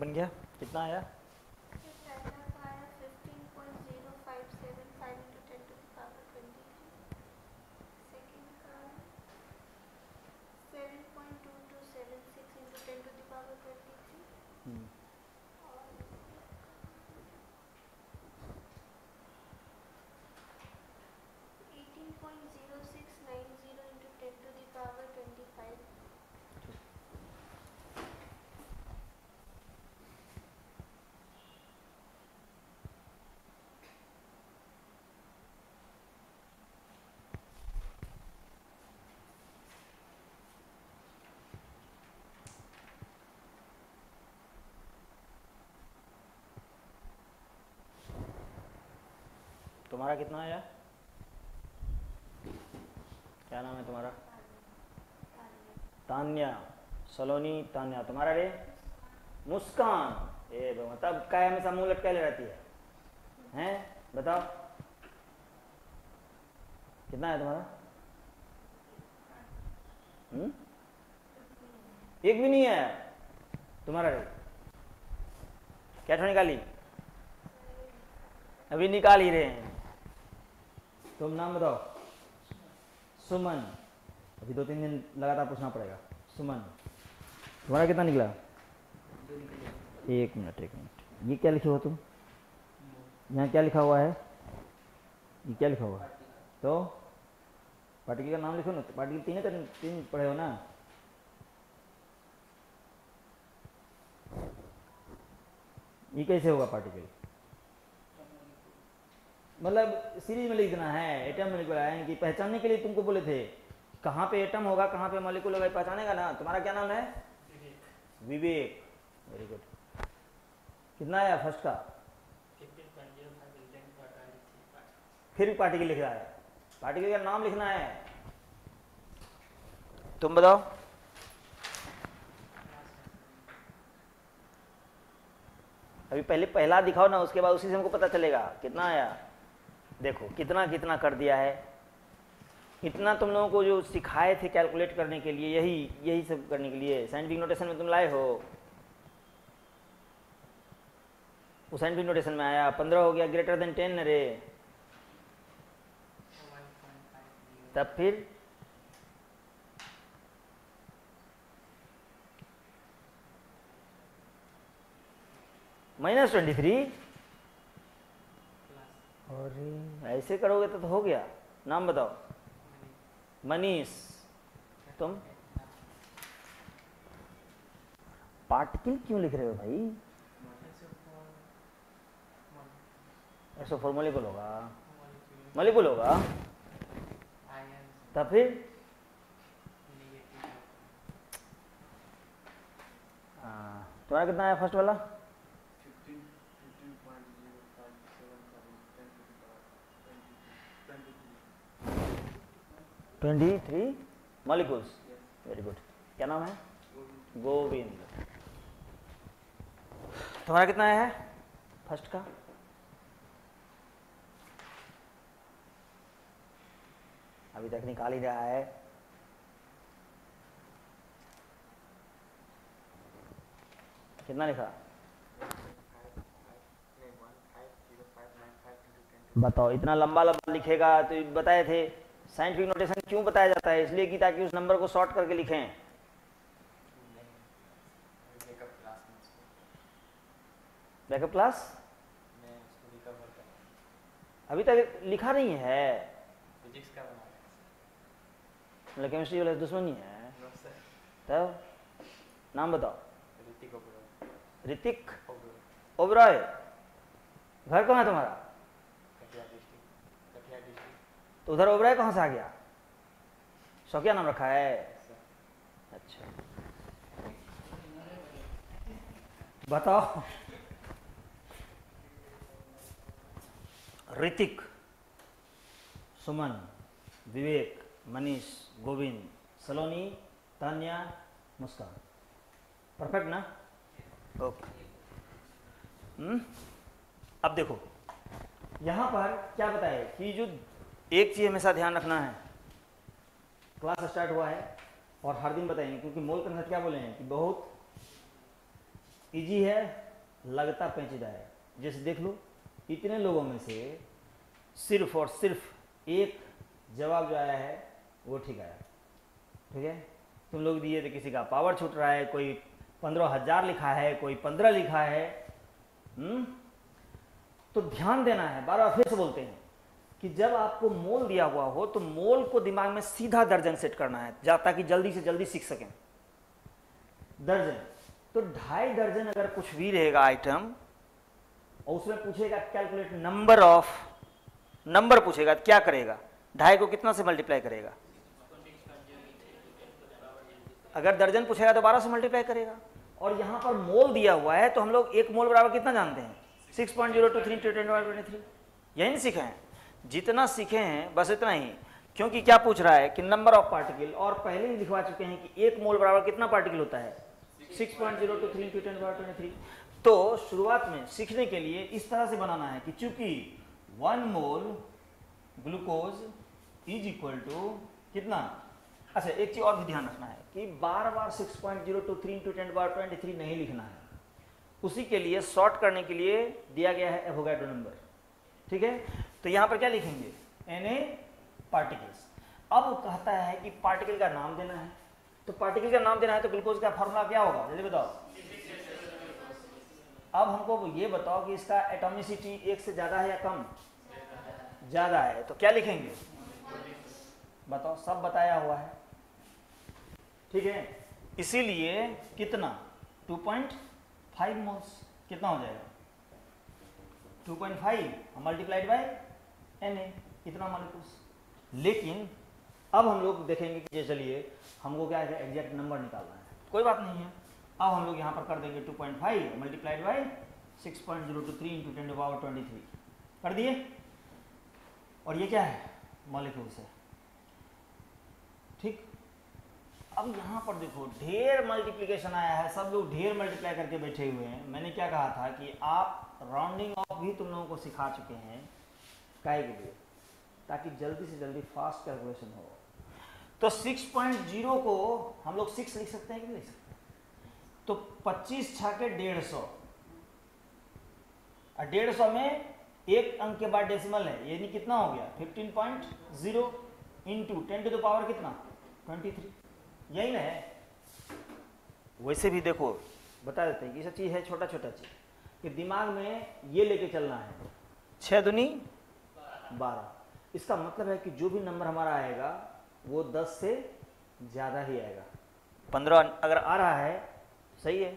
बन गया? कितना आया? तुम्हारा कितना आया क्या नाम है तुम्हारा? तान्या। सलोनी तान्या। तुम्हारा रे? मुस्कान। ए तब क्या हमेशा मुँह लटका ले रहती है? हैं? बताओ। कितना है तुम्हारा? हुँ? एक भी नहीं है। तुम्हारा रे? क्या निकाली? अभी निकाल ही रहे हैं। तुम नाम बताओ सुमन अभी दो तीन दिन लगातार पूछना पड़ेगा सुमन तुम्हारा कितना निकला एक मिनट एक मिनट ये क्या लिखे हो तुम यहाँ क्या लिखा हुआ है ये क्या लिखा हुआ है तो पार्टिकल का नाम लिखो ना पार्टिकल तीन तीन तीन पढ़े हो ना ये कैसे होगा पार्टिकल मतलब सीरीज़ में लिख देना है एटम में है कि पहचानने के लिए तुमको बोले थे। कहाँ पे एटम होगा, कहाँ पे मॉलिक्यूल होगा पहचानेगा ना? तुम्हारा क्या नाम है? विवेक। वेरी गुड कितना आया फ़र्स्ट का? फिर पार्टिकल लिख रहा है। पार्टिकल का नाम लिखना है। तुम बताओ। अभी पहले पहला दिखाओ ना, उसके बाद उसी से हमको पता चलेगा। कितना आया? देखो, कितना कितना कर दिया है। इतना तुम लोगों को जो सिखाए थे कैलकुलेट करने के लिए, यही यही सब करने के लिए साइंटिफिक नोटेशन में तुम लाए हो। वो साइंटिफिक नोटेशन में आया, पंद्रह हो गया ग्रेटर देन टेन रे तब फिर माइनस ट्वेंटी थ्री अरे ऐसे करोगे तो, तो हो गया। नाम बताओ। मनीष। तुम? पार्टिकल क्यों लिख रहे हो भाई? ऐसा फॉर मोलिकुल होगा। मोलिकुल होगा। तब फिर? हाँ, तुम्हारा कितना आया फ़र्स्ट वाला? Twenty three molecules. Very good क्या नाम है? गोविंद। तुम्हारा कितना आया है? फ़र्स्ट का। अभी तक निकाल ही रहा है। कितना लिखा? बताओ, इतना लंबा लंबा लिखेगा तो बताए थे। साइंटिफिक नोटेशन क्यों बताया जाता है? इसलिए कि ताकि उस नंबर को शॉर्ट करके लिखें। बैकअप क्लास अभी तक लिखा नहीं है। मतलब केमिस्ट्री वाले दुश्मनी है। तब नाम बताओ। ऋतिक ओबरॉय। घर कहाँ है तुम्हारा? तो उधर ओबराय कहाँ से आ गया? क्या नाम रखा है। अच्छा। बताओ। ऋतिक, सुमन, विवेक, मनीष, गोविंद, सलोनी, तान्या, मुस्कान। परफेक्ट ना? ओके। हम्म? अब देखो। यहाँ पर क्या बताए कि जो एक चीज़ हमेशा ध्यान रखना है। क्लास स्टार्ट हुआ है और हर दिन बताएँगे, क्योंकि मोल कंसेप्ट क्या बोले हैं कि बहुत इजी है लगता पेचीदा है। जैसे देख लो, इतने लोगों में से सिर्फ़ और सिर्फ़ एक जवाब जो आया है, वो ठीक आया। ठीक है? तुम लोग दिए थे किसी का पावर छूट रहा है, कोई पंद्रह हज़ार लिखा है, कोई पंद्रह लिखा है हम्म? तो ध्यान देना है, बार बार फिर से बोलते हैं। कि जब आपको मोल दिया हुआ हो तो मोल को दिमाग में सीधा दर्जन सेट करना है ताकि जल्दी से जल्दी सीख सकें। दर्जन। तो ढाई दर्जन अगर कुछ भी रहेगा आइटम और उसमें पूछेगा कैलकुलेट नंबर ऑफ़ नंबर पूछेगा क्या करेगा? ढाई को कितना से मल्टीप्लाई करेगा? अगर दर्जन पूछेगा तो बारह से मल्टीप्लाई करेगा। और यहाँ पर मोल दिया हुआ है तो हम लोग एक मोल बराबर कितना जानते हैं? Six point zero two three to twenty यही सीखे हैं? जितना सीखे हैं, बस इतना ही। क्योंकि क्या पूछ रहा है कि नंबर ऑफ़ पार्टिकल और पहले ही लिखवा चुके हैं कि एक मोल बराबर कितना पार्टिकल होता है? Six point zero two three to twenty three तो शुरुआत में सीखने के लिए इस तरह से बनाना है कि चूँकि one mole glucose is equal to कितना? अच्छा एक चीज़ और भी ध्यान रखना है कि बार बार six point zero two three into ten बार ट्वेंटी थ्री नहीं लिखना है। उसी के लिए शॉर्ट करने के लिए दिया गया है एवोगैड्रो नंबर ठीक है? तो यहाँ पर क्या लिखेंगे? एन ए पार्टिकल्स अब कहता है कि पार्टिकल का नाम देना है। तो पार्टिकल का नाम देना है तो ग्लूकोज का फॉर्मूला क्या होगा? जल्दी बताओ। अब हमको ये बताओ कि इसका एटोमिसिटी एक से ज़्यादा है या कम? ज़्यादा है। तो क्या लिखेंगे? बताओ, सब बताया हुआ है। ठीक है? इसीलिए कितना? 2.5 मोल्स कितना हो जाएगा? 2.5 मल्टीप्लाइड बाय एन ए इतना मालिकुस लेकिन, अब हम लोग देखेंगे कि चलिए, हमको क्या है एग्जैक्ट नंबर निकालना है। कोई बात नहीं है। अब हम लोग यहाँ पर कर देंगे 2.5 multiplied by six point zero two three into ten power twenty three कर दिए? और ये क्या है? मॉलिक्यूल्स है। ठीक? अब यहाँ पर देखो, ढेर मल्टीप्लिकेशन आया है। सब लोग ढेर मल्टीप्लाई करके बैठे हुए हैं। मैंने क्या कहा था कि आप राउंडिंग ऑफ़ भी तुम लोगों को सिखा चुके हैं। काय के लिए, ताकि जल्दी से जल्दी फास्ट कैलकुलेशन हो। तो 6.0 को हम लोग सिक्स लिख सकते हैं कि नहीं सकते तो 25 छाके डेढ़ सौ। डेढ़ सौ में एक अंक के बाद डेसिमल है, यानी कितना हो गया? 15.0 point zero into ten to the power कितना? 23 यही ना है। वैसे भी देखो, बता देते हैं कि सब चीज़ है छोटा छोटा चीज़। कि दिमाग में ये लेके चलना है छः दुनी बारह। इसका मतलब है कि जो भी नंबर हमारा आएगा वो दस से ज़्यादा ही आएगा। पंद्रह अगर आ रहा है सही है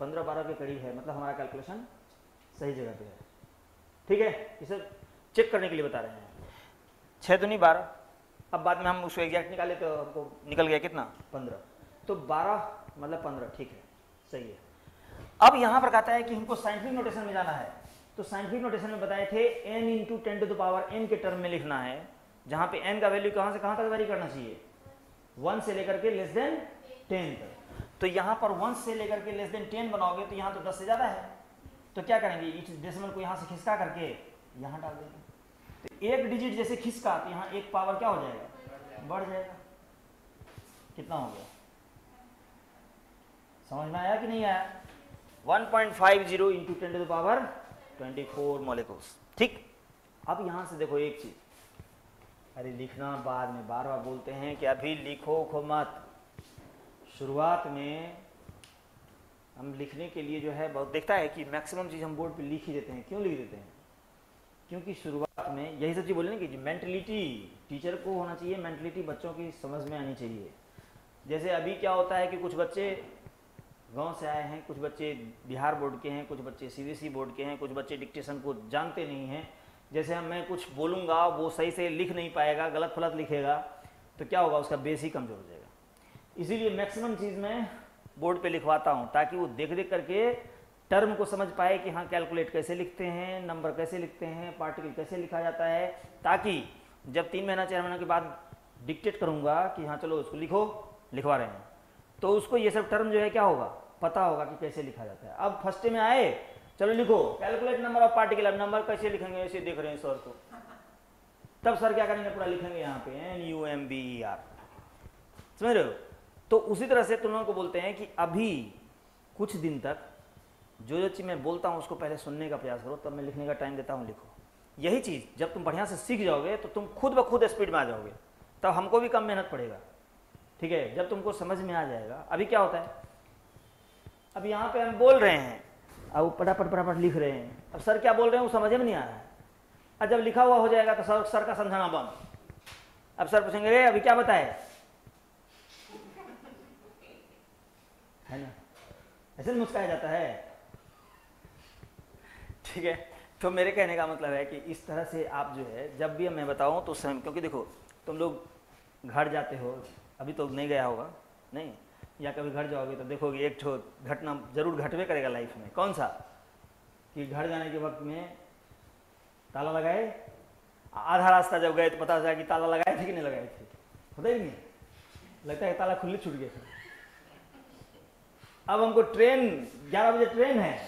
पंद्रह बारह के करीब है मतलब हमारा कैलकुलेशन सही जगह पे है। ठीक है? इसे चेक करने के लिए बता रहे हैं। छः दुनी बारह। अब बाद में हम उसको एग्जैक्ट निकाले तो हमको निकल गया कितना? पंद्रह। तो बारह मतलब पंद्रह ठीक है। सही है। अब यहाँ पर कहता है कि हमको साइंटिफिक नोटेशन में जाना है। तो साइंटिफिक नोटेशन में बताए थे N into ten to the power N के टर्म में लिखना है, जहाँ पे एन का वैल्यू कहाँ से कहाँ तक वेरी करना चाहिए? वन से लेकर के लेस देन टेन तक। तो यहाँ पर वन से लेकर के लेस देन टेन बनाओगे तो यहाँ तो दस से ज़्यादा है। तो क्या करेंगे? इस डेसिमल को यहाँ से खिसका करके यहाँ डाल देंगे। तो एक डिजिट जैसे खिसका तो यहाँ एक पावर क्या हो जाएगा? बढ़ जाएगा। कितना हो गया? समझ में आया कि नहीं आया? 1.50 point five zero into ten to the power twenty four ठीक? अब यहाँ से देखो एक चीज़। अरे लिखना बाद में बार बार बोलते हैं कि अभी लिखो खो मत। शुरुआत में हम लिखने के लिए जो है, बहुत देखता है कि मैक्सिमम चीज़ हम बोर्ड पे लिख ही देते हैं। क्यों लिख देते हैं? क्योंकि शुरुआत में यही सब चीज़ बोले ना कि मेंटलिटी टीचर को होना चाहिए मेंटलिटी बच्चों की समझ में आनी चाहिए। जैसे अभी क्या होता है कि कुछ बच्चे गाँव से आए हैं, कुछ बच्चे बिहार बोर्ड के हैं, कुछ बच्चे सी बोर्ड के हैं, कुछ बच्चे डिक्टेशन को जानते नहीं हैं। जैसे हम, मैं कुछ बोलूँगा, वो सही से लिख नहीं पाएगा, गलत फलत लिखेगा तो क्या होगा, उसका बेस ही कमज़ोर हो जाएगा। इसीलिए मैक्सिमम चीज़ मैं बोर्ड पे लिखवाता हूँ, ताकि वो देख देख करके टर्म को समझ पाए कि हाँ कैलकुलेट कैसे लिखते हैं नंबर कैसे लिखते हैं पार्टिकल कैसे लिखा जाता है, ताकि जब तीन महीना, चार महीना के बाद डिक्टेट करूँगा कि हाँ चलो उसको लिखो, लिखवा रहे हैं। तो उसको ये सब टर्म जो है, क्या होगा? पता होगा कि कैसे लिखा जाता है। अब फ़र्स्ट में आए, चलो लिखो। कैलकुलेट नंबर ऑफ़ पार्टिकल अब नंबर कैसे लिखेंगे? ऐसे देख रहे हैं सर को तब सर क्या करेंगे? पूरा लिखेंगे यहाँ पे N U M B E R समझ रहे हो? तो उसी तरह से तुम लोगों को बोलते हैं कि अभी कुछ दिन तक जो जो चीज़ मैं बोलता हूँ, उसको पहले सुनने का प्रयास करो, तब मैं लिखने का टाइम देता हूँ, लिखो। यही चीज़, जब तुम बढ़िया से सीख जाओगे तो तुम खुद ब खुद स्पीड में आ जाओगे। तब हमको भी कम मेहनत पड़ेगा। ठीक है? जब तुमको समझ में आ जाएगा। अभी क्या होता है? अब यहाँ पे हम बोल रहे हैं। अब वो पटापट पटापट लिख रहे हैं। अब सर क्या बोल रहे हैं वो समझ में नहीं आ रहा है। अब जब लिखा हुआ हो जाएगा तो सर सर का समझाना बंद। अब सर पूछेंगे रे अभी क्या बताए? है ना? ऐसे मुस्काया जाता है। ठीक है? तो मेरे कहने का मतलब है कि इस तरह से आप जो है, जब भी मैं बताऊँ तो समय क्योंकि देखो, तुम लोग घर जाते हो, अभी तो नहीं गया होगा, नहीं? या कभी घर जाओगे तो देखोगे एक ठो घटना ज़रूर घटवे करेगा लाइफ में। कौन सा? कि घर जाने के वक्त में ताला लगाए, आधा रास्ता जब गए तो पता चला कि ताला लगाए थे कि नहीं लगाए थे? होता ही नहीं लगता है ताला खुले छूट थे। अब हमको ट्रेन ग्यारह बजे ट्रेन है।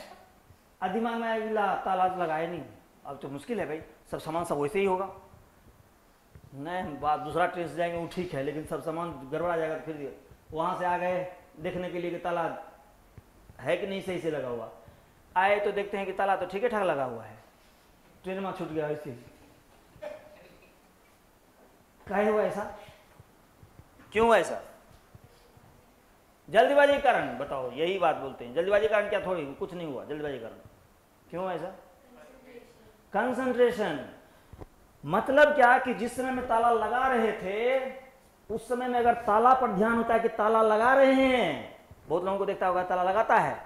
और दिमाग में आएगा ताला लगाए नहीं। अब तो मुश्किल है भाई। सब सामान सब वैसे ही होगा। नहीं बात दूसरा ट्रेन से जाएँगे, वो ठीक है, लेकिन सब सामान गड़बड़ा जाएगा तो फिर वहाँ से आ गए, देखने के लिए कि ताला है कि नहीं सही से लगा हुआ। आए तो देखते हैं कि ताला तो ठीक ठाक लगा हुआ है। ट्रेन में छूट गया ऐसे कहे हुआ ऐसा? क्यों ऐसा? जल्दबाजी कारण, बताओ, यही बात बोलते हैं। जल्दबाजी कारण क्या थोड़ी कुछ नहीं हुआ, जल्दबाजी कारण। क्यों ऐसा? कंसंट्रेशन मतलब क्या? कि जिस समय में ताला लगा रहे थे उस समय में अगर ताला पर ध्यान होता है कि ताला लगा रहे हैं, बहुत लोगों को देखता होगा ताला लगाता है।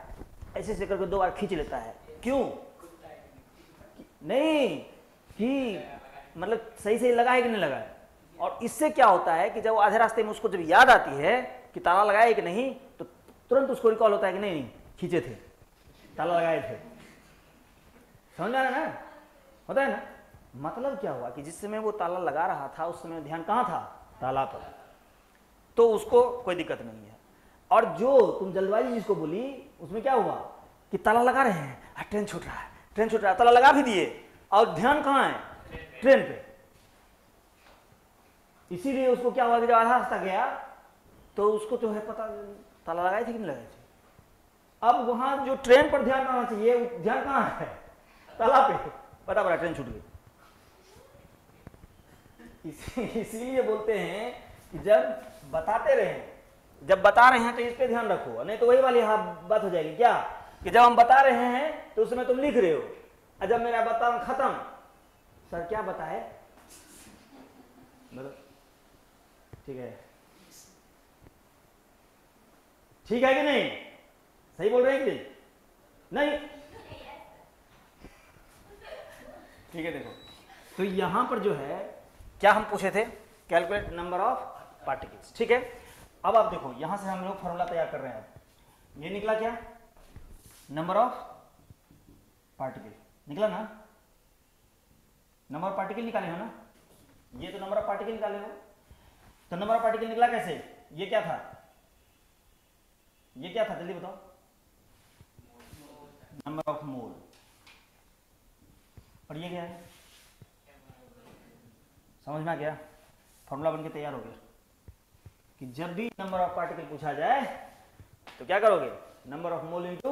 ऐसे ऐसे करके दो बार खींच लेता है। क्यों? नहीं, कि मतलब सही सही लगा है कि नहीं लगा है? और इससे क्या होता है कि जब आधे रास्ते में उसको जब याद आती है कि ताला लगाए कि नहीं तो तुरंत उसको रिकॉल होता है कि नहीं नहीं, खींचे थे। ताला लगाए थे। समझ आ रहा ना? होता है ना? मतलब क्या हुआ कि जिस समय वो ताला लगा रहा था, उस समय ध्यान कहाँ था? ताला पर। तो उसको कोई दिक्कत नहीं है। और जो तुम जल्दबाजी जिसको बोली, उसमें क्या हुआ कि ताला लगा रहे हैं ट्रेन छूट रहा है ट्रेन छूट रहा है, ताला लगा भी दिए। और ध्यान कहाँ है? ट्रेन पे। इसीलिए उसको क्या हुआ कि जब आधा रास्ता गया तो उसको तो है पता, ताला लगाए थे कि नहीं लगाए थे? अब वहाँ जो ट्रेन पर ध्यान रहना चाहिए ध्यान कहाँ है? ताला पे। बड़ा बड़ा ट्रेन छूट गई। इसीलिए बोलते हैं कि जब बताते रहे, जब बता रहे हैं तो इस पे ध्यान रखो नहीं तो वही वाली हाँ बात हो जाएगी। क्या? कि जब हम बता रहे हैं तो उसमें तुम लिख रहे हो। और जब मेरा बता खत्म, सर क्या बताए? मतलब ठीक है। ठीक है कि नहीं? सही बोल रहे हैं कि नहीं। ठीक है, देखो। तो यहाँ पर जो है क्या हम पूछे थे? कैलकुलेट नंबर ऑफ़ पार्टिकल्स ठीक है? अब आप देखो, यहाँ से हम लोग फॉर्मूला तैयार कर रहे हैं ये निकला क्या? नंबर ऑफ़ पार्टिकल निकला ना? नंबर ऑफ़ पार्टिकल निकाले हो ना? ये तो नंबर ऑफ़ पार्टिकल निकाले हो। तो नंबर ऑफ़ पार्टिकल निकला कैसे? ये क्या था? ये क्या था? जल्दी बताओ। नंबर ऑफ़ मोल और ये क्या है? समझ में आ गया? फॉर्मूला बनके तैयार हो गया। कि जब भी नंबर ऑफ़ पार्टिकल पूछा जाए तो क्या करोगे? Number of mole into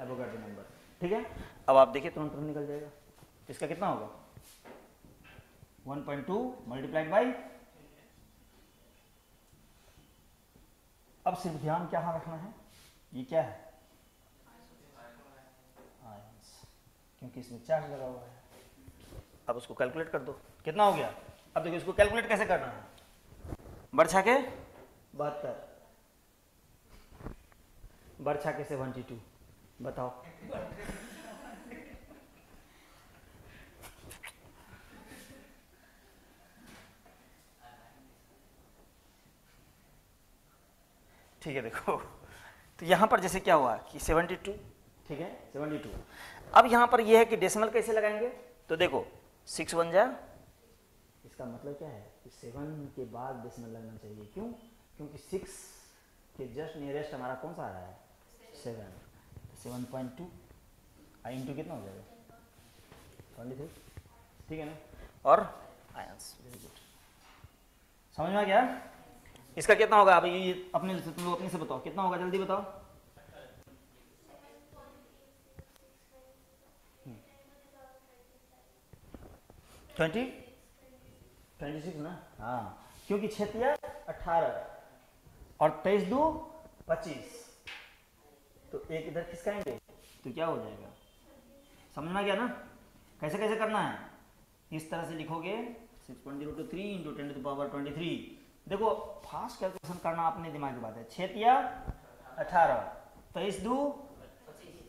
Avogadro number ठीक है? अब आप देखिए तुरंत तुरंत निकल जाएगा। इसका कितना होगा? 1.2 मल्टीप्लाइड बाई अब सिर्फ़ ध्यान क्या हाँ रखना है? ये क्या है? क्योंकि इसमें चार्ज लगा हुआ है। अब उसको कैलकुलेट कर दो। कितना हो गया? अब देखो इसको कैलकुलेट कैसे करना है? बरछा के? बहत्तर। बरछा के सेवेंटी टू बताओ। ठीक है देखो। तो यहाँ पर जैसे क्या हुआ कि 72 ठीक है? 72 अब यहाँ पर यह है कि डेसिमल कैसे लगाएँगे? तो देखो सिक्स वन जा इसका मतलब क्या है कि सेवन के बाद बिस्मिल लगना चाहिए। क्यों? क्योंकि सिक्स के जस्ट नियरेस्ट हमारा कौन सा आ रहा है? Seven seven point two I into कितना हो जाएगा? ट्वेंटी थ्री ठीक है ना? और आयंस वेरी गुड समझ में आ गया? इसका कितना होगा? अभी ये अपने से तुम लोग अपने से बताओ। कितना होगा? जल्दी बताओ। hmm। ट्वेंटी ट्वेंटी सिक्स ना? हाँ। क्योंकि छतिया अठारह और तेईस दो पच्चीस। तो एक इधर खिसकाएँगे तो क्या हो जाएगा? समझ में गया ना? कैसे कैसे करना है? इस तरह से लिखोगे six point zero two three into ten to power twenty three देखो फास्ट कैलकुलेशन करना अपने दिमाग की बात है। छतिया अठारह तेईस दो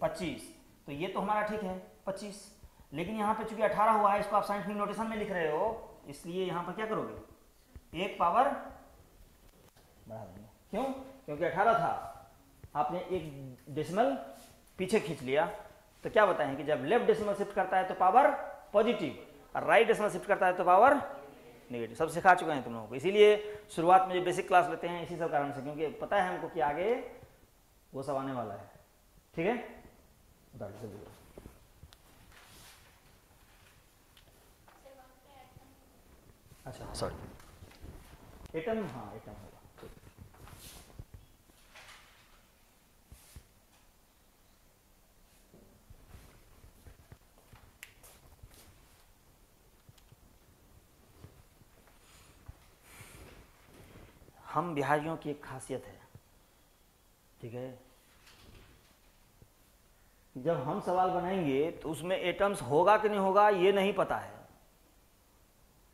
पच्चीस। तो ये तो हमारा ठीक है, पच्चीस। लेकिन यहाँ पे चूँकि अठारह हुआ है, इसको आप साइंटिफिक नोटेशन में लिख रहे हो इसलिए यहाँ पर क्या करोगे? एक पावर बढ़ा देंगे। क्यों? क्योंकि अठारह था। आपने एक डेसिमल पीछे खींच लिया। तो क्या बताएँ कि जब लेफ़्ट डेसिमल शिफ्ट करता है तो पावर पॉजिटिव और राइट डेसिमल शिफ्ट करता है तो पावर नेगेटिव सब सिखा चुके हैं तुम लोगों को। इसीलिए शुरुआत में जो बेसिक क्लास लेते हैं, इसी सब कारण से। क्योंकि पता है हमको कि आगे वो सब आने वाला है। ठीक है बता जल्दी अच्छा। सॉरी एटम हाँ एटम होगा। हम बिहारियों की एक खासियत है ठीक है? जब हम सवाल बनाएँगे तो उसमें एटम्स होगा कि नहीं होगा ये नहीं पता है।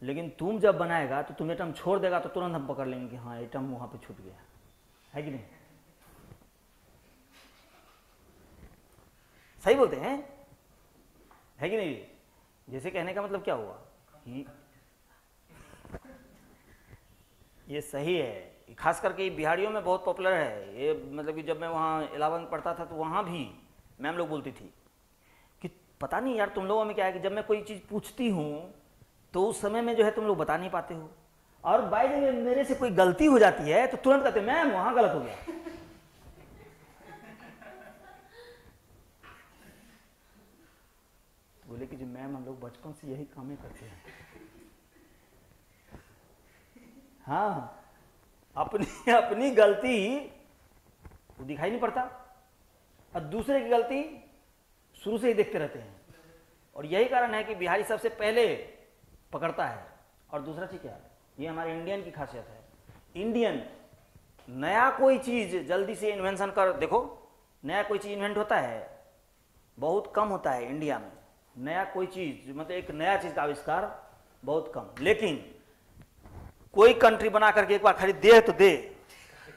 लेकिन तुम जब बनाएगा तो तुम एटम छोड़ देगा तो तुरंत हम पकड़ लेंगे कि हाँ एटम वहाँ पे छूट गया। है कि नहीं? सही बोलते हैं? है कि नहीं? जैसे कहने का मतलब क्या हुआ? कि ये सही है खास करके बिहारियों में बहुत पॉपुलर है। ये मतलब कि जब मैं वहाँ इलाहाबाद पढ़ता था तो वहाँ भी मैम लोग बोलती थी कि पता नहीं यार तुम लोगों में क्या है कि जब मैं कोई चीज़ पूछती हूँ तो उस समय में जो है तुम लोग बता नहीं पाते हो। और बाई द मेरे से कोई गलती हो जाती है तो तुरंत कहते मैम वहाँ गलत हो गया। बोले कि जो मैम हम लोग बचपन से यही कामें करते हैं। हाँ अपनी अपनी गलती वो दिखाई नहीं पड़ता। और दूसरे की गलती शुरू से ही देखते रहते हैं। और यही कारण है कि बिहारी सबसे पहले पकड़ता है। और दूसरा चीज़ क्या ये हमारे इंडियन की खासियत है। इंडियन नया कोई चीज़ जल्दी से इन्वेंशन कर, देखो, नया कोई चीज़ इन्वेंट होता है, बहुत कम होता है इंडिया में। नया कोई चीज़ मतलब एक नया चीज़ का आविष्कार बहुत कम। लेकिन, कोई कंट्री बना करके एक बार खरीद, दे तो दे।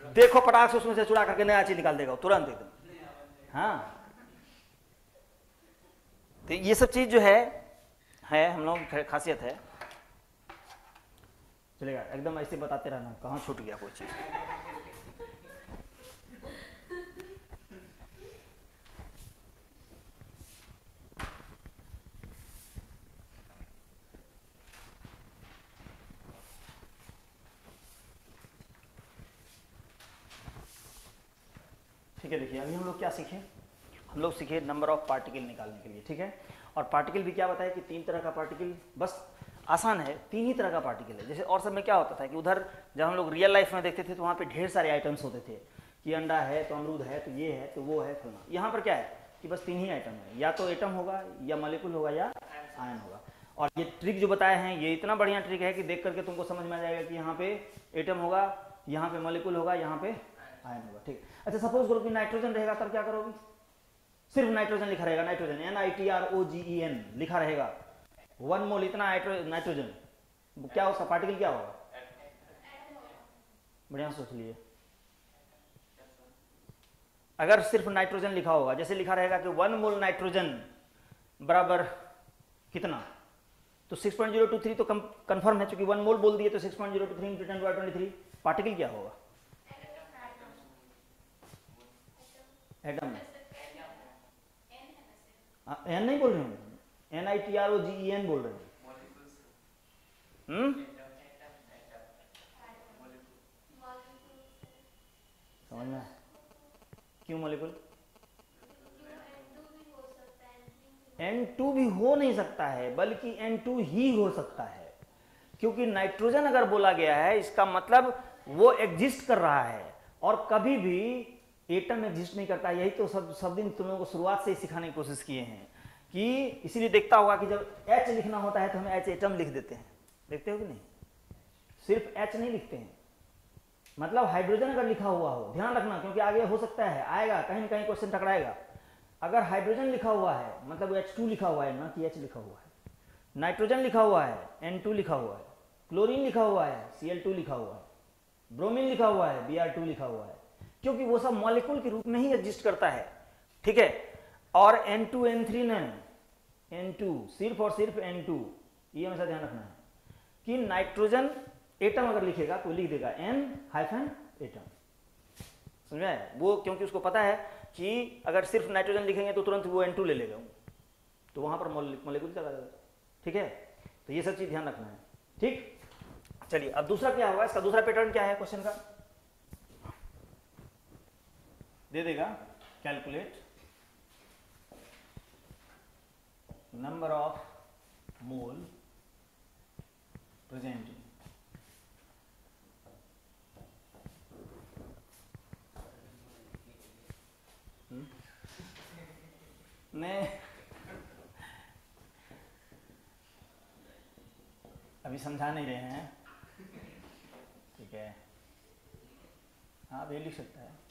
देखो पटाख से उसमें से चुरा करके नया चीज़ निकाल देगा, तुरंत एकदम। हाँ। तो ये सब चीज़ जो है है, हम लोग खासियत है। चलेगा, एकदम ऐसे बताते रहना, कहाँ छूट गया कोई चीज़। ठीक है, देखिए, अभी हम लोग क्या सीखे? हम लोग सीखे नंबर ऑफ़ पार्टिकल निकालने के लिए, ठीक है? और पार्टिकल भी क्या बताया कि तीन तरह का पार्टिकल बस आसान है, तीन ही तरह का पार्टिकल है जैसे और सब में क्या होता था कि उधर जब हम लोग रियल लाइफ में देखते थे तो वहाँ पे ढेर सारे आइटम्स होते थे। कि अंडा है तो अमरूद है तो ये है तो वो है, फलना। यहाँ पर क्या है कि बस तीन ही आइटम है। या तो एटम होगा, या मलिकुल होगा, या आयन होगा। और ये ट्रिक जो बताए हैं, ये इतना बढ़िया ट्रिक है कि देख करके तुमको समझ में आ जाएगा कि यहाँ पे एटम होगा, यहाँ पे मलिकुल होगा, यहाँ पे आयन होगा। ठीक। अच्छा सपोज़ करो कि नाइट्रोजन रहेगा, तब क्या करोगे? सिर्फ़ नाइट्रोजन लिखा रहेगा nitrogen N I T R O G E N लिखा रहेगा। वन मोल इतना नाइट्रोजन क्या उसका पार्टिकल क्या होगा? बढ़िया सोच लिए। अगर सिर्फ़ नाइट्रोजन लिखा होगा जैसे लिखा रहेगा कि वन मोल नाइट्रोजन बराबर कितना? तो 6.023 तो कंफर्म है चूँकि वन मोल बोल दिए तो 6.023 into ten twenty three particle क्या होगा? एटम एन नहीं बोल रहे हैं N I T R O G N बोल रहे हैं। हम्म? समझ में क्यों मोलिकुल एन टू भी हो नहीं सकता है, बल्कि एन टू ही हो सकता है। क्योंकि नाइट्रोजन अगर बोला गया है, इसका मतलब वो एग्जिस्ट कर रहा है, और कभी भी एटम एग्जिस्ट नहीं करता। यही तो सब सब दिन तुम लोगों को शुरुआत से ही सिखाने की कोशिश किए हैं। कि इसीलिए देखता होगा कि जब एच लिखना होता है तो हम एच एटम लिख देते हैं देखते हो कि नहीं सिर्फ़ एच नहीं लिखते हैं मतलब हाइड्रोजन अगर लिखा हुआ हो ध्यान रखना क्योंकि आगे हो सकता है आएगा कहीं ना कहीं क्वेश्चन टकराएगा अगर हाइड्रोजन लिखा हुआ है मतलब एच टू लिखा हुआ है ना कि एच लिखा हुआ है नाइट्रोजन लिखा हुआ है एन टू लिखा हुआ है क्लोरीन लिखा हुआ है सी एल टू लिखा हुआ है ब्रोमीन लिखा हुआ है बी आर टू लिखा हुआ है क्योंकि वो सब मॉलिक्यूल के रूप में ही एग्जिस्ट करता है ठीक है और एन टू एन थ्री नहीं एन टू सिर्फ़ और सिर्फ़ एन टू ये हमेशा ध्यान रखना है कि नाइट्रोजन एटम अगर लिखेगा तो लिख देगा एन हाइफन एटम समझ में वो क्योंकि उसको पता है कि अगर सिर्फ़ नाइट्रोजन लिखेंगे तो तुरंत वो एन टू ले लेगा तो वहाँ पर मोलिकुल चला जाएगा ठीक है? तो ये सब चीज़ ध्यान रखना है। ठीक? चलिए, अब दूसरा क्या होगा इसका दूसरा पैटर्न क्या है क्वेश्चन का? दे देगा calculate number of mole presenting नहीं अभी समझा नहीं रहे हैं। ठीक है। हाँ ये लिख सकता है।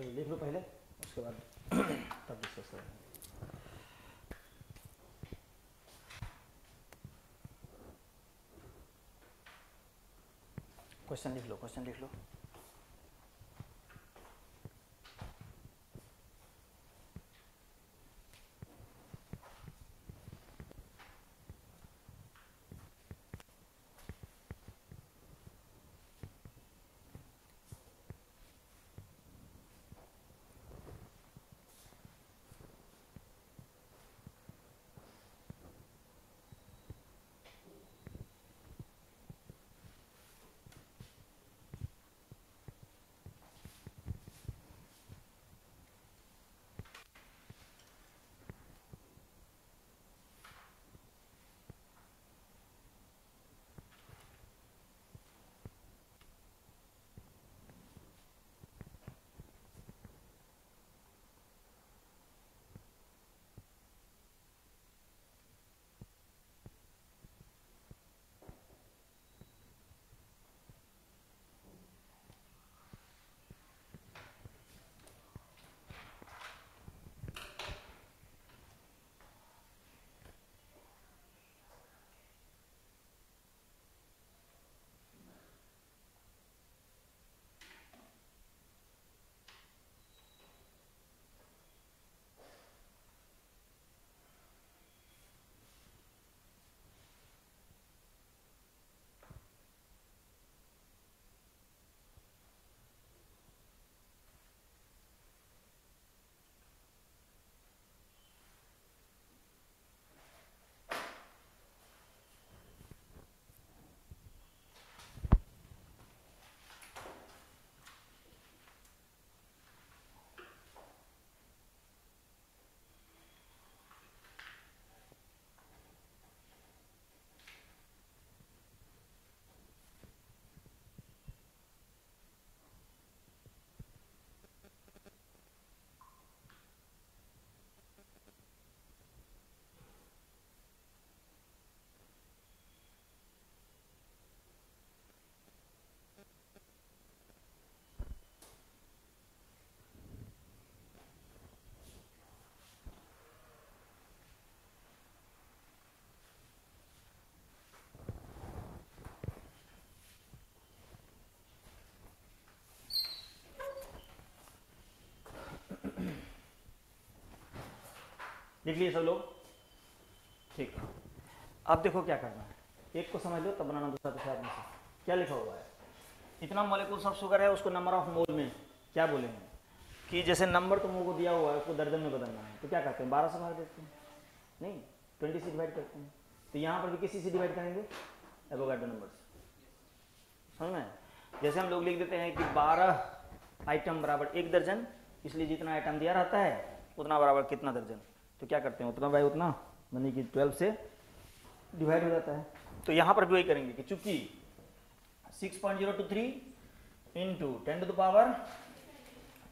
चलो लिख लो पहले, उसके बाद तब डिस्कस करेंगे। क्वेश्चन लिख लो क्वेश्चन लिख लो। लिख लिए सब लोग? ठीक। अब देखो क्या करना है। एक को समझ लो, तब बनाना दूसरा दूसरा आदमी से। क्या लिखा हुआ है? इतना मॉलिक्यूल्स ऑफ़ शुगर है, उसको नंबर ऑफ़ मोल में क्या बोलेंगे? कि जैसे नंबर तुम को दिया हुआ है, उसको दर्जन में बदलना है। तो क्या करते हैं? बारह से भाग देते हैं। नहीं ट्वेंटी से डिवाइड करते हैं। तो यहाँ पर भी किसी से डिवाइड करेंगे? एवोगाड्रो नंबर से समझ में? जैसे हम लोग लिख देते हैं कि बारह आइटम बराबर एक दर्जन, इसलिए जितना आइटम दिया रहता है, उतना बराबर कितना दर्जन? तो क्या करते हैं, उतना बाई उतना यानी कि ट्वेल्व से डिवाइड हो जाता है। तो यहाँ पर भी वही करेंगे कि चूँकि six point zero two three into ten to the power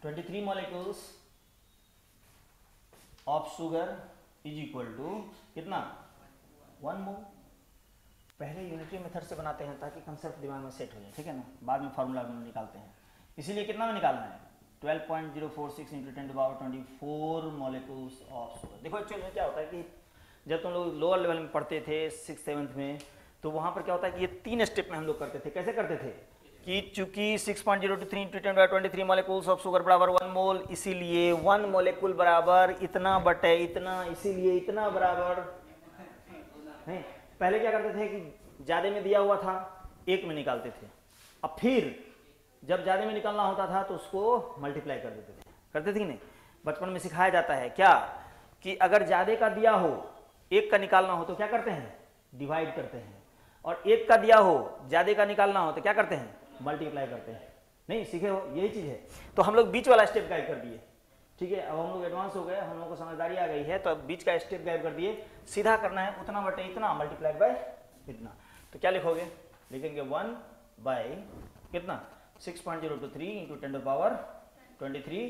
twenty three molecules of sugar is equal to कितना? वन मोल पहले यूनिटरी मेथड से बनाते हैं ताकि कंसेप्ट दिमाग में सेट हो जाए, ठीक है ना? बाद में फार्मूला निकालते हैं। इसीलिए कितना में निकालना है? 12.046 point zero four six into ten power twenty four of sugar देखो एक्चुअली में क्या होता है कि जब तुम लोग लोअर लेवल में पढ़ते थे सिक्स सेवन्थ में तो वहाँ पर क्या होता है कि ये तीन स्टेप में हम लोग करते थे। कैसे करते थे? कि चूँकि 6.023 point zero two three into ten twenty three molecules of sugar बराबर वन मोल इसीलिए वन मोलिकुल बराबर इतना बटे इतना, इसीलिए इतना बराबर। नहीं, पहले क्या करते थे कि ज़्यादा में दिया हुआ था, एक में निकालते थे। अब फिर जब ज़्यादा में निकालना होता था तो उसको मल्टीप्लाई कर देते थे। करते थे कि नहीं? बचपन में सिखाया जाता है क्या कि अगर ज़्यादा का दिया हो, एक का निकालना हो तो क्या करते हैं? डिवाइड करते हैं। और एक का दिया हो, ज़्यादा का निकालना हो तो क्या करते हैं? मल्टीप्लाई करते हैं। नहीं, सीखे हो? यही चीज़ है। तो हम लोग बीच वाला स्टेप गाइड कर दिए। ठीक है, अब हम लोग एडवांस हो गए, हम लोग को समझदारी आ गई है तो अब बीच का स्टेप गाइड कर दिए। सीधा करना है, उतना बटे इतना मल्टीप्लाइड बाय इतना। तो क्या लिखोगे? लिखेंगे वन बाय कितना? Six point zero two three into ten power twenty three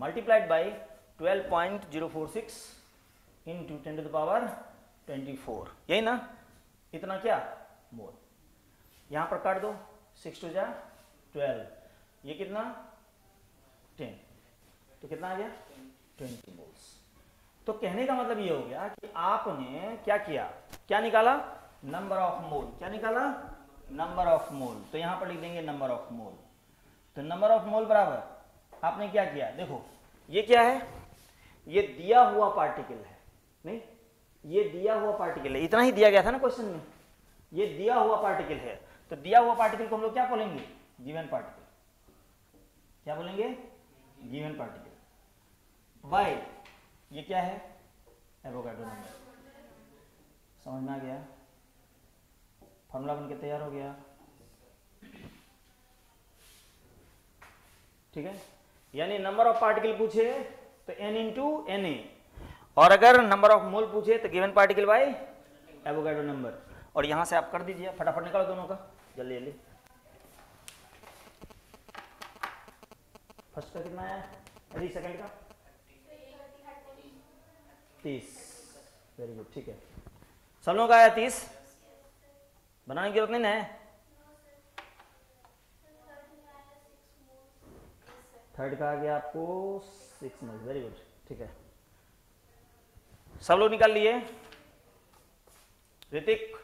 multiplied by twelve point zero four six into ten to power twenty four यही ना? इतना क्या? मोल। यहाँ पर काट दो। सिक्स टू जा ट्वेल्व ये कितना? टेन तो कितना आ गया? ट्वेंटी मोल्स तो कहने का मतलब ये हो गया कि आपने क्या किया? क्या निकाला? नंबर ऑफ़ मोल क्या निकाला? नंबर ऑफ़ मोल तो यहाँ पर लिख देंगे नंबर ऑफ़ मोल तो नंबर ऑफ़ मोल बराबर। आपने क्या किया? देखो, ये क्या है? ये दिया हुआ पार्टिकल है, नहीं? ये दिया हुआ पार्टिकल है। इतना ही दिया गया था ना क्वेश्चन में? ये दिया हुआ पार्टिकल है। तो दिया हुआ पार्टिकल को हम लोग क्या बोलेंगे? गिवन पार्टिकल क्या बोलेंगे? गिवन पार्टिकल बाय ये क्या है? एवोगाड्रो नंबर समझ में आ गया? फॉर्मूला बनके तैयार हो गया। ठीक है? यानी नंबर ऑफ़ पार्टिकल पूछे तो एन इंटू एन ए और अगर नंबर ऑफ़ मोल पूछे तो given particle by Avogadro number और यहाँ से आप कर दीजिए, फटाफट निकालो दोनों का जल्दी जल्दी। फ़र्स्ट का कितना है? अरे सेकंड का? तीस। वेरी गुड ठीक है। सब लोगों का आया तीस? बनाने की ज़रूरत नहीं ना है? थर्ड का आ गया आपको सिक्स मंथ वेरी गुड ठीक है। सब लोग निकाल लिए? Hrithik?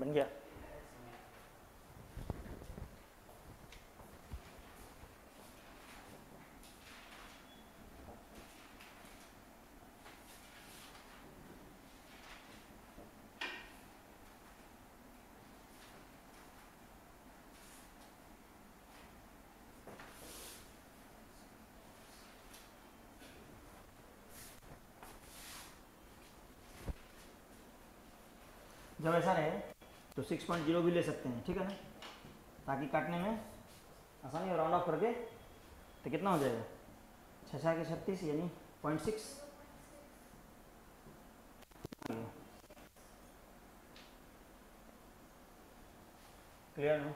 bên kia. Giờ về sao đấy? तो सिक्स पॉइंट ज़ीरो भी ले सकते हैं, ठीक है ना? ताकि काटने में आसानी और राउंड ऑफ़ करके तो कितना हो जाएगा? छः छः के छत्तीस, यानी पॉइंट सिक्स क्लियर ना?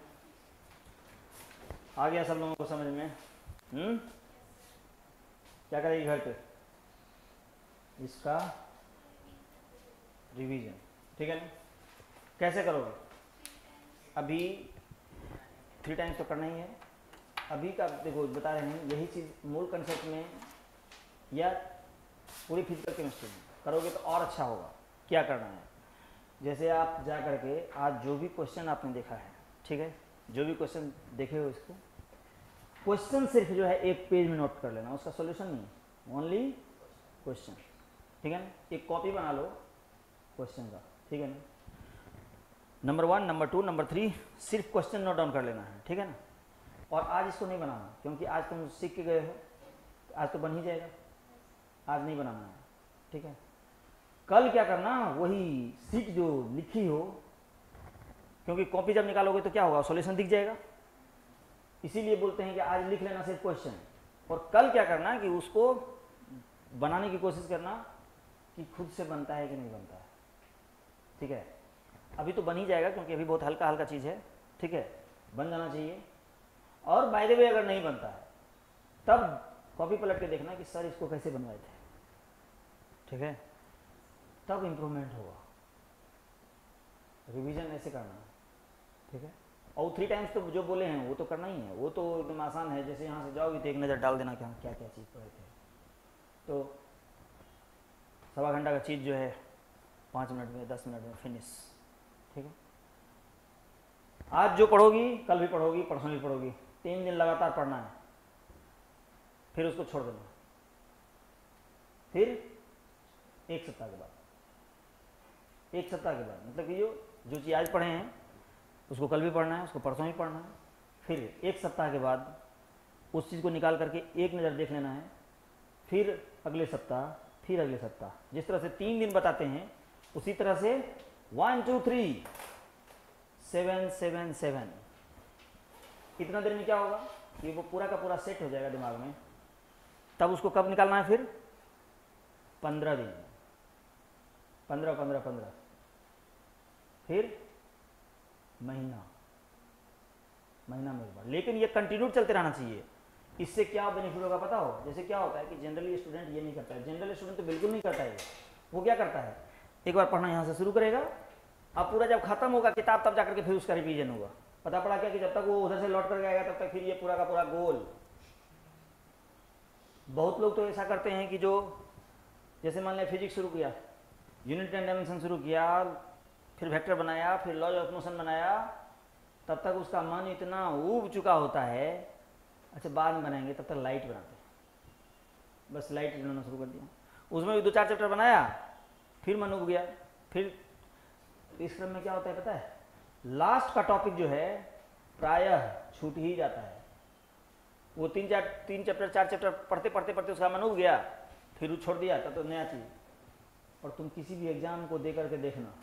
आ गया सब लोगों को समझ में। हम्म? क्या करेगी घर पे? इसका रिवीजन ठीक है ना? कैसे करोगे? अभी थ्री टाइम्स तो करना ही है। अभी का देखो, बता रहे हैं, यही चीज़ मूल कंसेप्ट में या पूरी फ़िज़िकल केमिस्ट्री में करोगे तो और अच्छा होगा। क्या करना है? जैसे आप जा करके, आज जो भी क्वेश्चन आपने देखा है, ठीक है? जो भी क्वेश्चन देखे हो इसको क्वेश्चन सिर्फ़ जो है एक पेज में नोट कर लेना, उसका सोल्यूशन नहीं ओनली क्वेश्चन ठीक है ना? एक कॉपी बना लो क्वेश्चन का, ठीक है ना? Number one number two number three सिर्फ़ क्वेश्चन नोट डाउन कर लेना है, ठीक है ना? और आज इसको नहीं बनाना, क्योंकि आज तुम सीख के गए हो, आज तो बन ही जाएगा। आज नहीं बनाना है, ठीक है? कल क्या करना, वही सीट जो लिखी हो, क्योंकि कॉपी जब निकालोगे तो क्या होगा सॉल्यूशन दिख जाएगा। इसीलिए बोलते हैं कि आज लिख लेना सिर्फ़ क्वेश्चन और कल क्या करना कि उसको बनाने की कोशिश करना कि खुद से बनता है कि नहीं बनता है, ठीक है? अभी तो बन ही जाएगा क्योंकि अभी बहुत हल्का हल्का चीज़ है। ठीक है? बन जाना चाहिए। और बाय द वे अगर नहीं बनता है, तब कॉपी पलट के देखना कि सर इसको कैसे बनवाए थे। ठीक है? तब इम्प्रूवमेंट होगा। रिवीजन ऐसे करना। ठीक है? और थ्री टाइम्स तो जो बोले हैं, वो तो करना ही है। वो तो एकदम आसान है। जैसे यहाँ से जाओगे तो एक नज़र डाल देना कि हाँ क्या क्या चीज़ पढ़े थे। तो सवा घंटा का चीज़ जो है, पाँच मिनट में, दस मिनट में फिनिश ठीक है? आज जो पढ़ोगी, कल भी पढ़ोगी, परसों भी पढ़ोगी। तीन दिन लगातार पढ़ना है। फिर उसको छोड़ देना। फिर एक सप्ताह के बाद। एक सप्ताह के बाद। मतलब कि जो जो चीज़ आज पढ़े हैं, उसको कल भी पढ़ना है, उसको परसों भी पढ़ना है। फिर एक सप्ताह के बाद उस चीज़ को निकाल करके एक नज़र देख लेना है। फिर अगले सप्ताह, फिर अगले सप्ताह। जिस तरह से तीन दिन बताते हैं, उसी तरह से one two three seven seven seven कितना देर में क्या होगा? कि वो पूरा का पूरा सेट हो जाएगा दिमाग में। तब उसको कब निकालना है फिर? पंद्रह दिन। पंद्रह पंद्रह पंद्रह। फिर महीना। महीना में एक बार। लेकिन ये कंटिन्यू चलते रहना चाहिए। इससे क्या बेनिफिट होगा पता हो? जैसे क्या होता है कि जनरली स्टूडेंट ये नहीं करता है। जनरल स्टूडेंट तो बिल्कुल नहीं करता है। वो क्या करता है? एक बार पढ़ना यहाँ से शुरू करेगा। अब पूरा जब खत्म होगा, किताब तब जाकर के फिर उसका रिवीजन होगा। पता पड़ा क्या कि जब तक वो उधर से लौट कर आएगा, तब तक फिर ये पूरा का पूरा गोल। बहुत लोग तो ऐसा करते हैं कि जो, जैसे मान लिया फिजिक्स शुरू किया यूनिट एंड डायमेंशन शुरू किया, फिर वेक्टर बनाया, फिर लॉज ऑफ़ मोशन बनाया, तब तक उसका मन इतना उब चुका होता है अच्छा बाद में बनाएँगे, तब तक लाइट बनाते बस लाइट बनाना शुरू कर दिया। उसमें भी दो चार चैप्टर बनाया, फिर मन उब गया, फिर इस क्रम में क्या होता है पता है? लास्ट का टॉपिक जो है, प्रायः छूट ही जाता है। वो तीन चार, तीन चैप्टर चार चैप्टर पढ़ते पढ़ते पढ़ते उसका मन उग गया, फिर वो छोड़ दिया, तब तो नया चीज़। और तुम किसी भी एग्ज़ाम को दे करके देखना।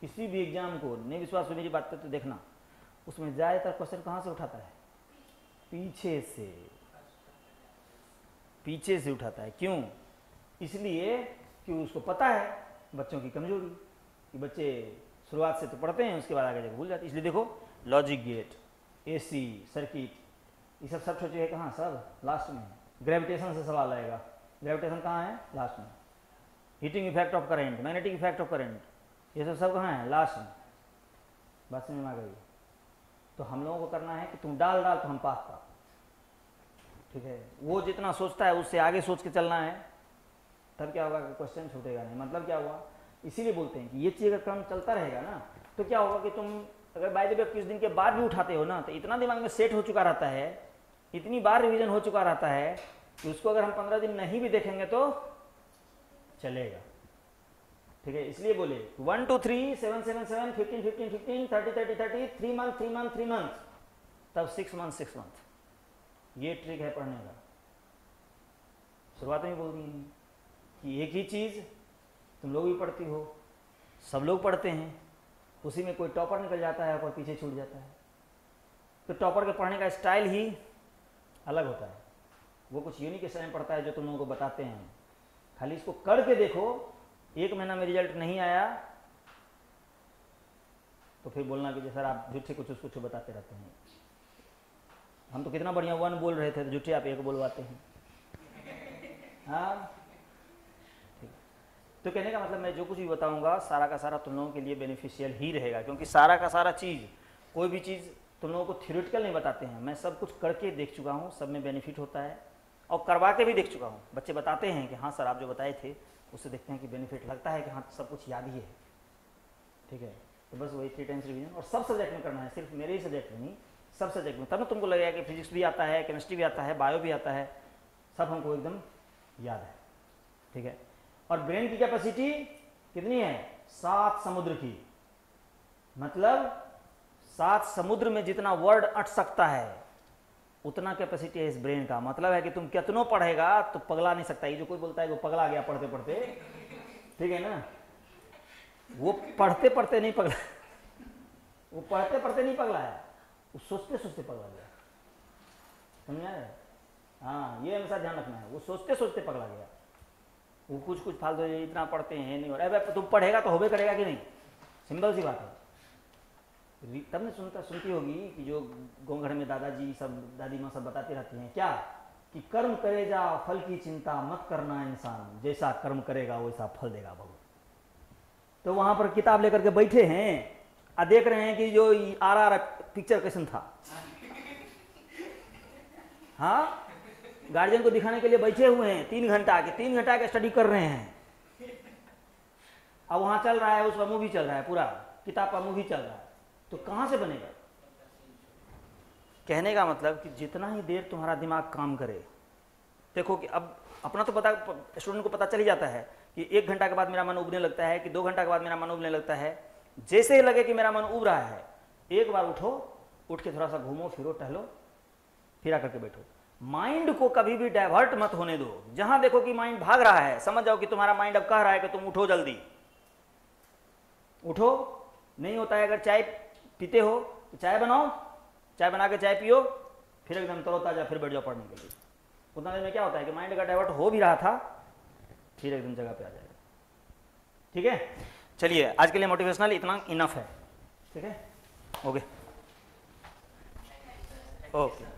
किसी भी एग्ज़ाम को, नहीं विश्वास होने की बात करते तो देखना। उसमें ज़्यादातर क्वेश्चन कहाँ से उठाता है? पीछे से। पीछे से उठाता है। क्यों? इसलिए कि उसको पता है बच्चों की कमज़ोरी। कि बच्चे शुरुआत से तो पढ़ते हैं, उसके बाद आगे जगह भूल जाते हैं। इसलिए देखो लॉजिक गेट एसी सर्किट ये सब सब सोचे कहाँ? सब लास्ट में। ग्रेविटेशन से सवाल आएगा। ग्रेविटेशन कहाँ है? लास्ट में। Heating effect of current magnetic effect of current ये सब सब कहाँ है? लास्ट में। बस में आ गई? तो हम लोगों को करना है कि तुम डाल डाल तो हम पास पास। ठीक है? वो जितना सोचता है, उससे आगे सोच के चलना है। तब क्या होगा क्वेश्चन छूटेगा नहीं। मतलब क्या हुआ? इसीलिए बोलते हैं कि ये चीज़ अगर क्रम चलता रहेगा ना तो क्या होगा कि तुम अगर बाय द वे किस दिन के बाद भी उठाते हो ना तो इतना दिमाग में सेट हो चुका रहता है, इतनी बार रिवीजन हो चुका रहता है कि उसको अगर हम पंद्रह दिन नहीं भी देखेंगे तो चलेगा। ठीक है, इसलिए बोले one two three seven seven seven fifteen fifteen fifteen thirty thirty thirty three month three month three month तब सिक्स मंथ सिक्स मंथ ये ट्रिक है पढ़ने का। शुरुआत में बोल दी कि एक ही चीज़ तुम लोग भी पढ़ती हो। सब लोग पढ़ते हैं। उसी में कोई टॉपर निकल जाता है और पीछे छूट जाता है। तो टॉपर के पढ़ने का स्टाइल ही अलग होता है। वो कुछ यूनिक स्टाइल में पढ़ता है जो तुम लोगों को बताते हैं। खाली इसको करके देखो। एक महीना में रिज़ल्ट नहीं आया तो फिर बोलना कि सर, आप झूठे कुछ कुछ बताते रहते हैं। हम तो कितना बढ़िया वन बोल रहे थे तो झूठे आप एक बोलवाते हैं। हाँ? तो कहने का मतलब मैं जो कुछ भी बताऊँगा, सारा का सारा तुम लोगों के लिए बेनिफिशियल ही रहेगा, क्योंकि सारा का सारा चीज़, कोई भी चीज़ तुम लोगों को थियोरिटिकल नहीं बताते हैं। मैं सब कुछ करके देख चुका हूँ, सब में बेनिफिट होता है, और करवा के भी देख चुका हूँ। बच्चे बताते हैं कि हाँ सर, आप जो बताए थे, उससे देखते हैं कि बेनिफिट लगता है कि हाँ सब कुछ याद ही है। ठीक है? तो बस वही थ्री टाइम्स रिविजन और सब सब्जेक्ट में करना है, सिर्फ़ मेरे ही सब्जेक्ट में नहीं, सब सब्जेक्ट में। तब ना तुमको लगेगा कि फिजिक्स भी आता है केमिस्ट्री भी आता है बायो भी आता है, सब हमको एकदम याद है। ठीक है? और ब्रेन की कैपेसिटी कितनी है? सात समुद्र की। मतलब सात समुद्र में जितना वर्ड अट सकता है, उतना कैपेसिटी है इस ब्रेन का। मतलब है कि तुम कितनों पढ़ेगा तो पगला नहीं सकता। ये जो कोई बोलता है, वो पगला गया पढ़ते पढ़ते ठीक है ना? वो पढ़ते पढ़ते नहीं पगला। वो पढ़ते पढ़ते नहीं पगला है। वो सोचते सोचते पगला गया। समझा हाँ? ये हमेशा ध्यान रखना है। वो सोचते सोचते पगला गया। वो कुछ कुछ फालतू इतना पढ़ते हैं, नहीं और अरे तुम पढ़ेगा तो होबे करेगा कि नहीं? सिंपल सी बात है। तब ने सुनता सुनती होगी कि जो गोंगढ़ में दादाजी सब, दादी माँ सब बताती रहती हैं, क्या? कि कर्म करे जा फल की चिंता मत करना इंसान। जैसा कर्म करेगा, वैसा फल देगा बहुत तो वहाँ पर किताब लेकर के बैठे हैं और देख रहे हैं कि जो आर आर पिक्चर कैसन था। हाँ? गार्जियन को दिखाने के लिए बैठे हुए हैं, तीन घंटा के, तीन घंटा के स्टडी कर रहे हैं। अब वहाँ चल रहा है उस पर मूवी चल रहा है, पूरा। किताब का मूवी चल रहा है। तो कहाँ से बनेगा? कहने का मतलब कि जितना ही देर तुम्हारा दिमाग काम करे, देखो कि अब अपना तो पता स्टूडेंट को पता चल ही जाता है कि एक घंटा के बाद मेरा मन उबने लगता है, कि दो घंटा के बाद मेरा मन उबने लगता है। जैसे ही लगे कि मेरा मन उब रहा है, एक बार उठो, उठ के थोड़ा सा घूमो, फिरो, टहलो, फिरा करके बैठो। माइंड को कभी भी डाइवर्ट मत होने दो। जहाँ देखो कि माइंड भाग रहा है, समझ जाओ कि तुम्हारा माइंड अब कह रहा है कि तुम उठो जल्दी। उठो, नहीं होता है अगर चाय पीते हो तो चाय बनाओ, चाय बना के चाय पियो, फिर एकदम तरोताजा, फिर बैठ जाओ पढ़ने के लिए। उतना देर में क्या होता है कि माइंड का डाइवर्ट हो भी रहा था, फिर एकदम जगह पे आ जाएगा। ठीक है? चलिए, आज के लिए मोटिवेशनल इतना इनफ है। ठीक है? Okay okay